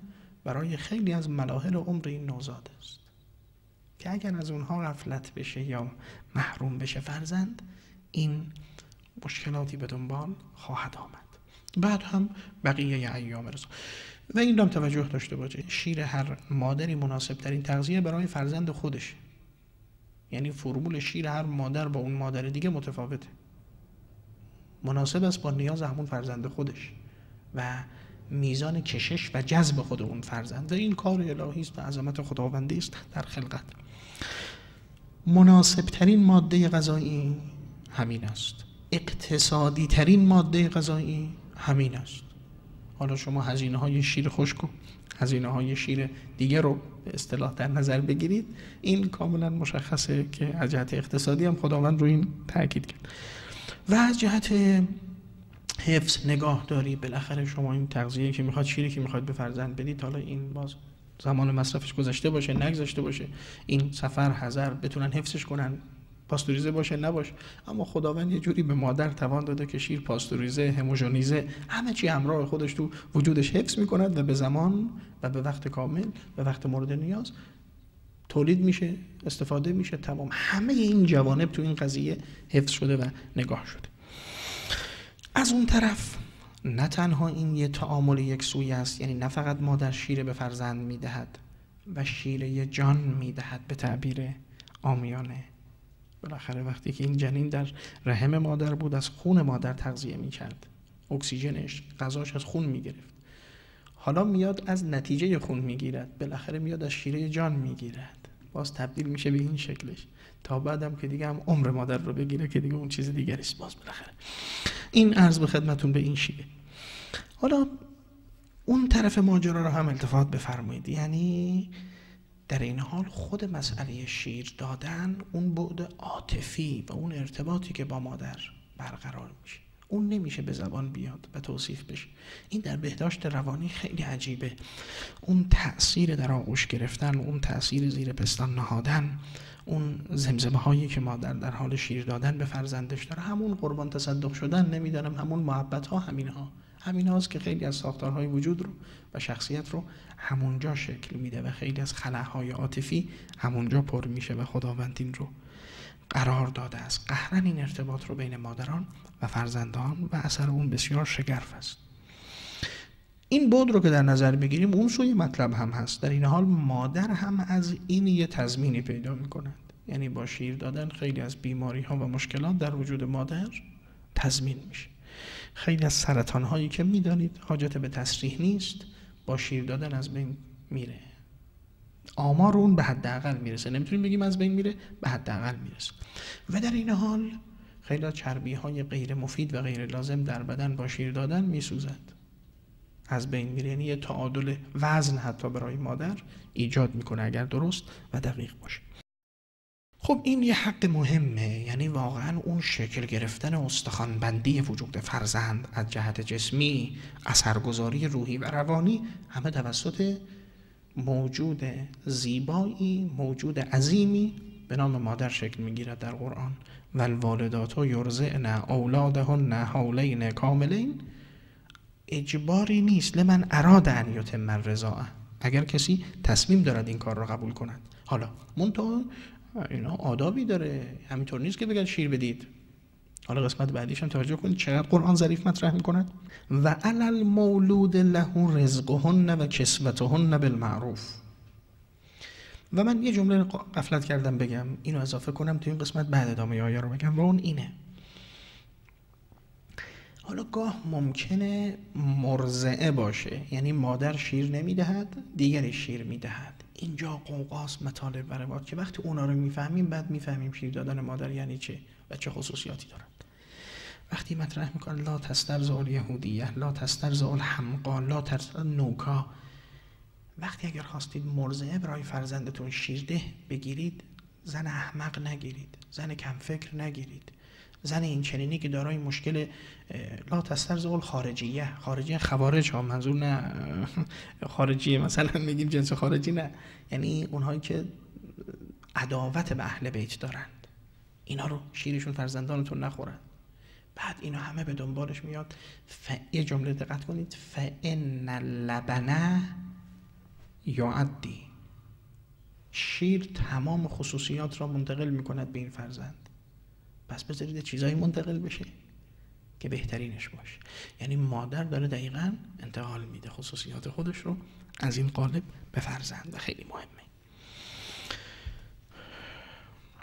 برای خیلی از ملاحل عمر این نوزاد است. که اگر از اونها غفلت بشه یا محروم بشه فرزند این مشکلاتی به دنبال خواهد آمد. بعد هم بقیه ایام رسول و این هم توجه داشته باشه شیر هر مادری مناسب ترین تغذیه برای فرزند خودش. یعنی فرمول شیر هر مادر با اون مادر دیگه متفاوته. مناسب است با نیاز همون فرزند خودش و میزان کشش و جذب خود اون فرزند. و این کار الهی است و عظمت خداوندی است در خلقت. مناسب ترین ماده غذایی همین است. اقتصادی ترین ماده غذایی همین است. حالا شما هزینه های شیر خشک و هزینه های شیر دیگه رو به اصطلاح در نظر بگیرید. این کاملا مشخصه که از جهت اقتصادی هم خداوند رو این تاکید کرد. و از جهت حفظ نگاه داری بالاخره شما این تغذیه که می‌خواد شیری که می‌خواد به فرزند بدید حالا این باز زمان مصرفش گذشته باشه نگذشته باشه این سفر هزار بتونن حفظش کنن. پاستوریزه باشه نباشه. اما خداوند یه جوری به مادر توان داده که شیر پاستوریزه هموژنیزه همه چی همراه خودش تو وجودش حفظ می‌کند و به زمان و به وقت کامل به وقت مورد نیاز تولید میشه استفاده میشه تمام همه این جوانب تو این قضیه حفظ شده و نگاه شده. از اون طرف نه تنها این یه تعامل یک سوی است یعنی نه فقط مادر شیر به فرزند می‌دهد و شیر جان می‌دهد به تعبیر آمیانه. بالاخره وقتی که این جنین در رحم مادر بود از خون مادر تغذیه می‌کرد. اکسیژنش غذاش از خون می‌گرفت. حالا میاد از نتیجه خون می‌گیرد. بالاخره میاد از شیره جان می‌گیرد. باز تبدیل میشه به این شکلش. تا بعدم که دیگه هم عمر مادر رو بگیره که دیگه اون چیز دیگری است باز بالاخره. این عرض به خدمتون به این شیه حالا اون طرف ماجرا رو هم التفات بفرمایید. یعنی در این حال خود مسئله شیر دادن اون بعد عاطفی و اون ارتباطی که با مادر برقرار میشه. اون نمیشه به زبان بیاد و توصیف بشه. این در بهداشت روانی خیلی عجیبه. اون تاثیر در آغوش گرفتن اون تاثیر زیر پستان نهادن اون زمزمه هایی که مادر در حال شیر دادن به فرزندش داره همون قربان تصدق شدن نمی‌دانم همون محبت ها همین ها همین هاست که خیلی از ساختارهای وجود رو و شخصیت رو همونجا شکل میده و خیلی از خلاهای عاطفی همونجا پر میشه و خداوند این رو قرار داده است. قهرن این ارتباط رو بین مادران و فرزندان و اثر اون بسیار شگرف است. این بود رو که در نظر بگیریم. اون سوی مطلب هم هست. در این حال مادر هم از این یه تضمینی پیدا می یعنی با شیر دادن خیلی از بیماری ها و مشکلات در وجود مادر تضمین میشه. خیلی از سرطان هایی که می‌دانید حاجت به تصریح نیست. با شیر دادن از بین میره. آمار اون به حداقل می‌رسه. نمی‌تونیم بگیم از بین میره به حداقل می‌رسه. و در این حال خیلی چربی های غیر مفید و غیر لازم در بدن با شیر دادن میسوزد. از بین میره. یعنی یه تعادل وزن حتی برای مادر ایجاد می‌کنه اگر درست و دقیق باشه. خب این یه حق مهمه. یعنی واقعا اون شکل گرفتن استخوانبندی وجود فرزند از جهت جسمی اثرگذاری روحی و روانی همه توسط موجود زیبایی موجود عظیمی به نام مادر شکل می‌گیرد در قرآن. و الوالدات یرزعن اولادهن حولین کاملین. اجباری نیست. لمن اراد ان یتم الرضاعه اگر کسی تصمیم دارد این کار را قبول کند. حالا منتها اینا آدابی داره. همینطور نیست که بگن شیر بدید. حالا قسمت بعدیش هم توجه کنید چقدر قرآن ظریف مطرح می‌کند. و علل مولود له رزقهن و کسوتهن بالمعروف. و من یه جمله قفلت کردم بگم. اینو اضافه کنم تو این قسمت بعد ادامه آیه رو بگم. و اون اینه. حالا گاه ممکنه مرزعه باشه. یعنی مادر شیر نمی‌دهد دیگری شیر می‌دهد. اینجا قوقاس مطالب روات که وقتی اونا رو می‌فهمیم بعد می‌فهمیم شیر دادن مادر یعنی چه و چه خصوصیاتی دارن. وقتی مطرح می‌کنن لا تستر زول یهودیه لا تستر زول حمقا لا تستر نوکا. وقتی اگر خواستید مرزه برای فرزندتون شیرده بگیرید زن احمق نگیرید زن کم فکر نگیرید. زن این چنینی که دارای مشکل لا تستر زول خارجیه. خارجی خوارج ها منظور نه خارجیه. مثلا میگیم جنس خارجی نه. یعنی اونهایی که عداوت به اهل بیت دارند. اینا رو شیرشون فرزندانتون نخورند بعد اینا همه به دنبالش میاد. ف... یه جمله دقت کنید. فان لبنه یعدی شیر تمام خصوصیات را منتقل می‌کند به این فرزند. پس بذارید چیزایی منتقل بشه که بهترینش باشه. یعنی مادر داره دقیقا انتقال میده خصوصیات خودش رو از این قالب به فرزند و خیلی مهمه.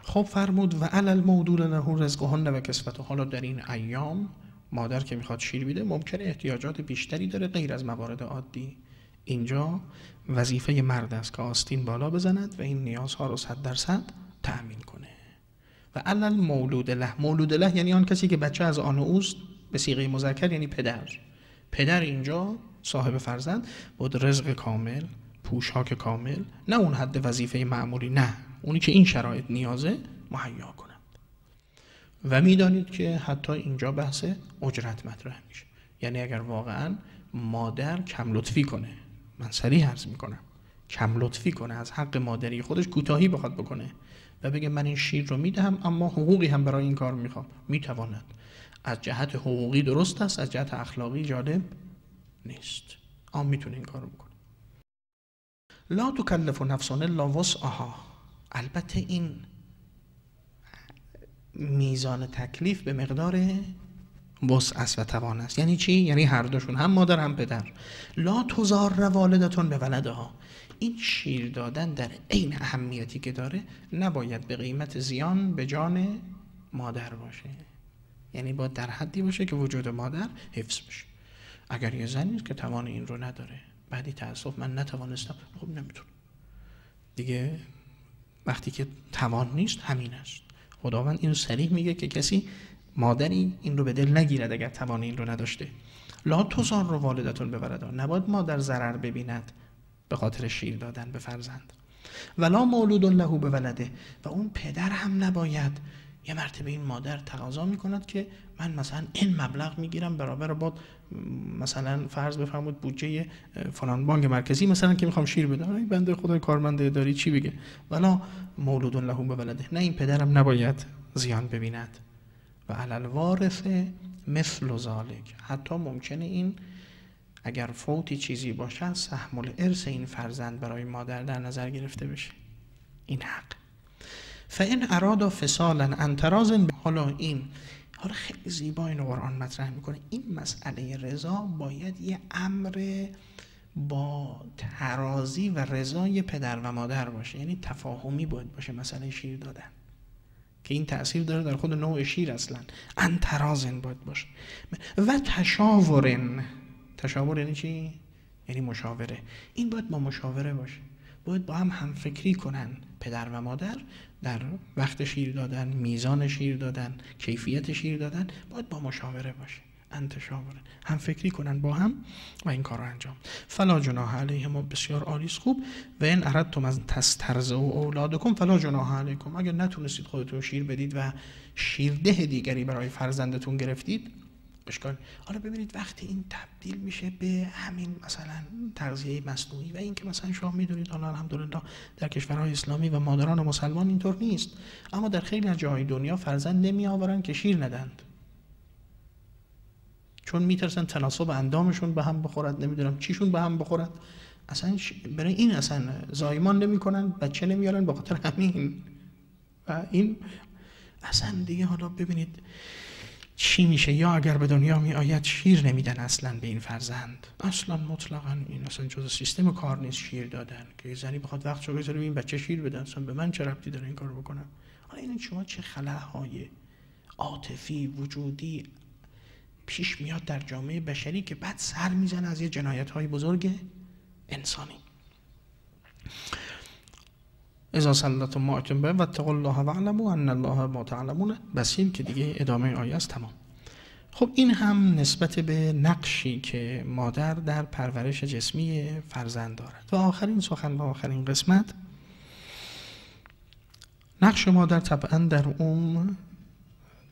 خب فرمود و علل مودول له رزقهن و کسوت حالا در این ایام مادر که می‌خواد شیر بیده ممکنه احتیاجات بیشتری داره غیر از موارد عادی. اینجا وظیفه مرد است که آستین بالا بزند و این نیازها رو صد درصد تأمین کنه. و علل مولود له مولود له یعنی آن کسی که بچه از آن اوست به سیغه مذکر یعنی پدر. پدر اینجا صاحب فرزند بود رزق کامل پوشاک کامل نه اون حد وظیفه معمولی نه. اونی که این شرایط نیازه مهیا کنند. و می‌دانید که حتی اینجا بحث اجرت مطرح میشه. یعنی اگر واقعا مادر کم لطفی کنه من سریع عرض می‌کنم کم لطفی کنه از حق مادری خودش کوتاهی بخواد بکنه و بگه من این شیر رو می‌دهم اما حقوقی هم برای این کار می‌خوام. می‌تواند. از جهت حقوقی درست است از جهت اخلاقی جالب نیست. آن می‌تونه این کار بکنه. لا تکلف نفس الا وسعها. البته این میزان تکلیف به مقدار وسع و توان است. یعنی چی؟ یعنی هر دوشون هم مادر هم پدر. لا تزار والدتون به ولدها. این شیر دادن در عین اهمیتی که داره نباید به قیمت زیان به جان مادر باشه. یعنی باید در حدی باشه که وجود مادر حفظ بشه. اگر یه زنی که توان این رو نداره. بعدی تاسف من نتوانستم. خب نمی‌تونم. دیگه وقتی که توان نیست همین است. خداوند اینو سریح میگه که کسی مادری این رو به دل نگیرد اگر توان این رو نداشته. لا توزان رو والدتون ببردان نباید مادر ضرر ببیند به خاطر شیر دادن به فرزند. ولا مولود له به ولده. و اون پدر هم نباید یه مرتبه این مادر تقاضا می‌کند که من مثلا این مبلغ می‌گیرم برابر با مثلا فرض بفرمود بودجه فلان بانک مرکزی مثلا که می‌خوام شیر بدم. این بنده خدای کارمنده داری چی بگه؟ ولا مولود له به ولده. نه این پدرم نباید زیان ببیند. و علل وارث مثل ذالک حتی ممکنه این اگر فوتی چیزی باشه سهم الارث این فرزند برای مادر در نظر گرفته بشه. این حق. فان اراد فصالا انتراز حالا این حالا خیلی زیبا این قرآن مطرح می‌کنه. این مسئله رضا باید یه امر با ترازی و رضای پدر و مادر باشه. یعنی تفاهمی باید باشه مسئله شیر دادن. که این تاثیر داره در خود نوع شیر اصلا. انترازن باید باشه. و تشاورن. تشاور یعنی چی؟ یعنی مشاوره. این باید با مشاوره باشه. باید با هم همفکری کنن. پدر و مادر در وقت شیر دادن میزان شیر دادن کیفیت شیر دادن باید با مشاوره باشه. انتشاوره هم فکری کنن با هم و این کار رو انجام. فلا جناح علیهم بسیار عالیس خوب. و این اردتم از تسترز و اولادکم فلا جناح علیکم. اگر نتونستید خودتون شیر بدید و شیرده دیگری برای فرزندتون گرفتید اشکال حالا ببینید وقتی این تبدیل میشه به همین مثلا تغذیه مصنوعی و اینکه مثلا شما می‌دونید حالا الحمدلله در کشورهای اسلامی و مادران مسلمان اینطور نیست اما در خیلی از جاهای دنیا فرزند نمی که شیر ندند چون میترسن تناسب اندامشون به هم بخورد نمی‌دونم چیشون به هم بخورد. اصلا برای این اصلا زایمان نمی‌کنن بچه نمیارن به خاطر همین. و این اصلا دیگه حالا ببینید چی میشه. یا اگر به دنیا می آید شیر نمیدن اصلا به این فرزند. اصلا مطلقا این اصلا جز سیستم کار نیست شیر دادن. که زنی بخواد وقت شو بذاره این بچه شیر بدن اصلا به من چه ربطی داره این کار بکنم؟ حالا این شما چه خلاهای عاطفی وجودی پیش میاد در جامعه بشری که بعد سر می‌زنه از یه جنایت های بزرگ انسانی. اذا سلطتم ما به و الله و ان الله ما تعلمون. بسیر که دیگه ادامه آیه است تمام. خب این هم نسبت به نقشی که مادر در پرورش جسمی فرزند دارد. و آخرین سخن و آخرین قسمت. نقش مادر طبعا در اون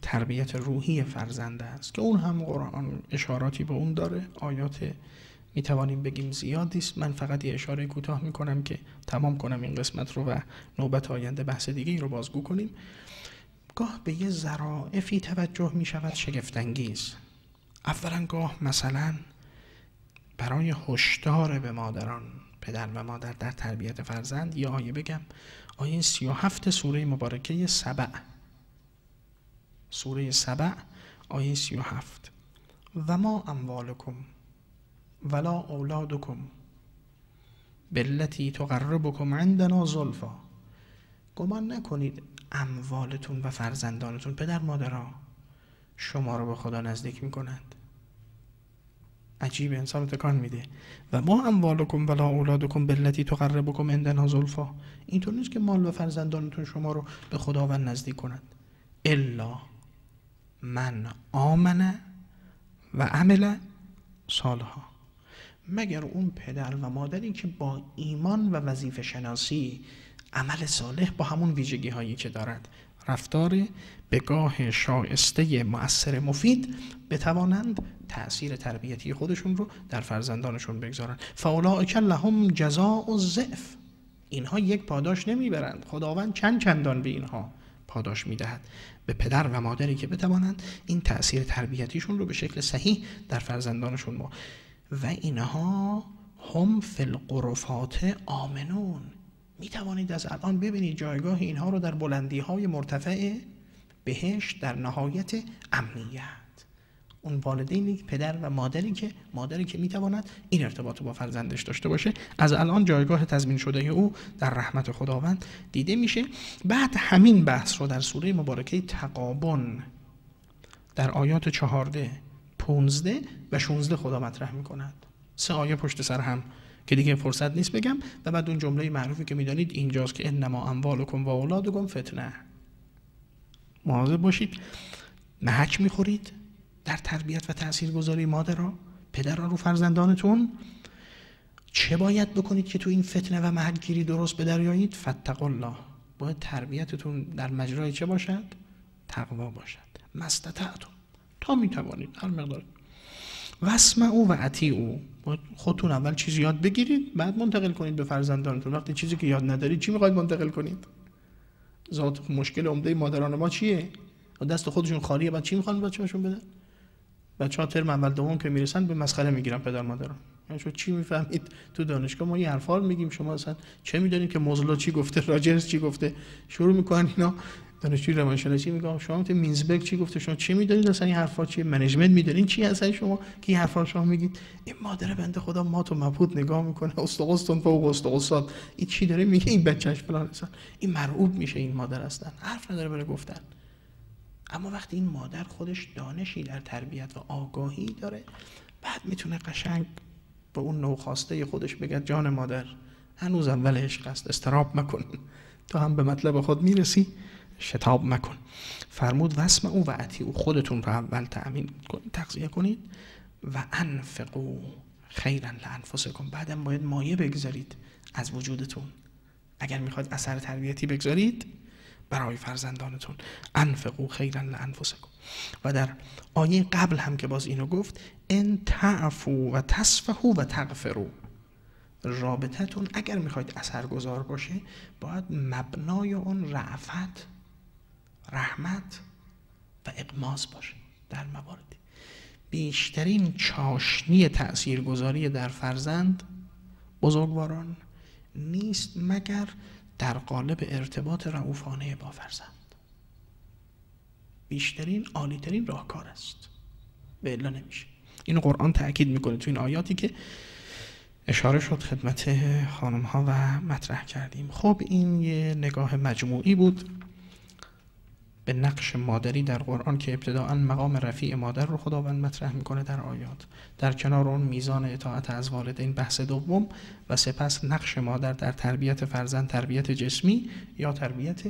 تربیت روحی فرزند است که اون هم قرآن اشاراتی به اون داره. آیات می توانیم بگیم زیادی است. من فقط یه اشاره کوتاه می کنم که تمام کنم این قسمت رو و نوبت آینده بحث دیگه رو بازگو کنیم. گاه به یه ذرائفی توجه می شود شگفتانگیز. اولا گاه مثلا برای هشدار به مادران پدر و مادر در تربیت فرزند یا آیه بگم. آیه سی و هفت سوره مبارکه سبع. سوره سبع آیه سی و هفت. و ما اموالکم ولا اولادکم بلتی تقربکم عندنا زلفا. گمان نکنید اموالتون و فرزندانتون پدر مادرها شما رو به خدا نزدیک می‌کنند. عجیب انسان تکان میده. و ما اموالکم ولا اولادکم بلتی تقربکم عندنا زلفا. اینطور نیست که مال و فرزندانتون شما رو به خداوند نزدیک کنند. الا من آمنه و عمل سالها مگر اون پدر و مادری که با ایمان و وظیفه شناسی عمل صالح با همون ویژگی هایی که دارد رفتار بگاه شایسته مؤثر مفید بتوانند تأثیر تربیتی خودشون رو در فرزندانشون بگذارند. فاولائک لهم جزاء الضعف. اینها یک پاداش نمی‌برند. خداوند چند چندان به اینها پاداش می‌دهد. به پدر و مادری که بتوانند این تأثیر تربیتیشون رو به شکل صحیح در فرزندانشون ما و اینها هم فی القرفات آمنون. می توانید از الان ببینید جایگاه اینها رو در بلندی های مرتفع بهشت در نهایت امنیت. اون والدینی پدر و مادری که مادری که می‌تواند این ارتباط با فرزندش داشته باشه. از الان جایگاه تضمین شده او در رحمت خداوند دیده میشه. بعد همین بحث رو در سوره مبارکه تقابن در آیات چهارده 15 و 16 خدا مطرح می‌کند. سه آیه پشت سر هم که دیگه فرصت نیست بگم و بعد اون جمله معروفی که می‌دانید اینجاست که انما اموالکم و اولادکم فتنه. مواظب باشید. محک می‌خورید. در تربیت و تاثیرگذاری مادرها پدرها رو فرزندانتون. چه باید بکنید که تو این فتنه و محکگیری درست به دریایید فتق الله. باید تربیتتون در مجرای چه باشد؟ تقوا باشد. مستطعتون تا می‌توانید. هر مقدار. وسم او و عطی او خودتون اول چیزی یاد بگیرید بعد منتقل کنید به فرزندانتون. وقتی چیزی که یاد ندارید چی می‌خواید منتقل کنید؟ ذات مشکل عمده مادران ما چیه؟ دست خودشون خالیه بعد چی می‌خوان بچه‌هاشون بدن؟ بچه ها ترم اول دوم که می‌رسن به مسخره می‌گیرن پدر مادران یعنی شما چی می‌فهمید تو دانشگاه؟ ما یه حرفا میگیم. شما اصلا چه می‌دونید که موزلا چی گفته راجرز چی گفته؟ شروع می‌کنن اینا. دانشجوی روانشناسی میگم شما تو مینزبرگ چی گفته؟ شما چی می‌دونید اصلا؟ این حرفا چیه؟ منیجمنت می‌دونید چی اصلا شما؟ که این حرفا شما میگید؟ این مادر بنده خدا ما تو مبهوت نگاه می‌کنه. استقستون فوق استقصاد این چی داره میگه؟ این بچهش فلان اصلا. این مرعوب میشه این مادر هستن حرف نداره برای گفتن. اما وقتی این مادر خودش دانشی در تربیت و آگاهی داره بعد می‌تونه قشنگ به اون نوخواسته خودش بگه جان مادر هنوز اول عشق است استراب مکن. تو هم به مطلب خود می‌رسی شتاب مکن. فرمود وسم او و عطی او خودتون رو اول تأمین کنید تغذیه کنید و انفقو خیرا لانفسکم. بعدم باید مایه بگذارید از وجودتون. اگر می‌خواید اثر تربیتی بگذارید برای فرزندانتون انفقو خیرا لانفسکم. و در آیه قبل هم که باز اینو گفت ان تعفو و تصفحو و تغفرو رابطتون اگر می‌خواید اثرگذار باشه باید مبنای اون رعفت رحمت و اقماز باشه در مواردی. بیشترین چاشنی تاثیرگذاری در فرزند بزرگواران نیست مگر در قالب ارتباط رعوفانه با فرزند. بیشترین عالیترین راهکار است. به الا نمیشه. این قرآن تاکید می‌کنه تو این آیاتی که اشاره شد خدمت خانم ها و مطرح کردیم. خب این یه نگاه مجموعی بود. به نقش مادری در قرآن که ابتداعا مقام رفیع مادر رو خداوند مطرح می‌کنه در آیات. در کنار اون میزان اطاعت از والدین بحث دوم و سپس نقش مادر در تربیت فرزند تربیت جسمی یا تربیت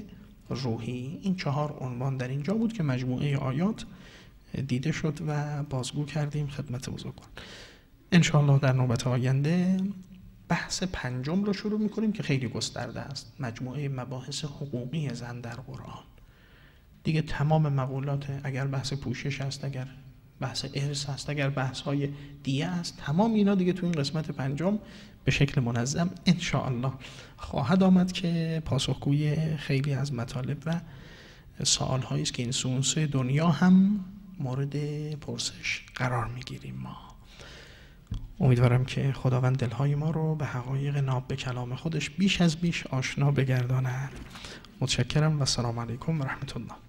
روحی. این چهار عنوان در اینجا بود که مجموعه آیات دیده شد و بازگو کردیم خدمت بزرگان. انشاءالله در نوبت آینده بحث پنجم رو شروع می‌کنیم که خیلی گسترده است. مجموعه مباحث حقوقی زن در قرآن. دیگه تمام مقولات اگر بحث پوشش است اگر بحث ارث است اگر بحث های دیه است تمام اینا دیگه تو این قسمت پنجم به شکل منظم ان خواهد آمد که پاسخگوی خیلی از مطالب و سوال هایی است که این سونسه دنیا هم مورد پرسش قرار می‌گیریم ما. امیدوارم که خداوند دلهای ما رو به حقایق ناب به کلام خودش بیش از بیش آشنا بگرداند. متشکرم و سلام علیکم و رحمت الله.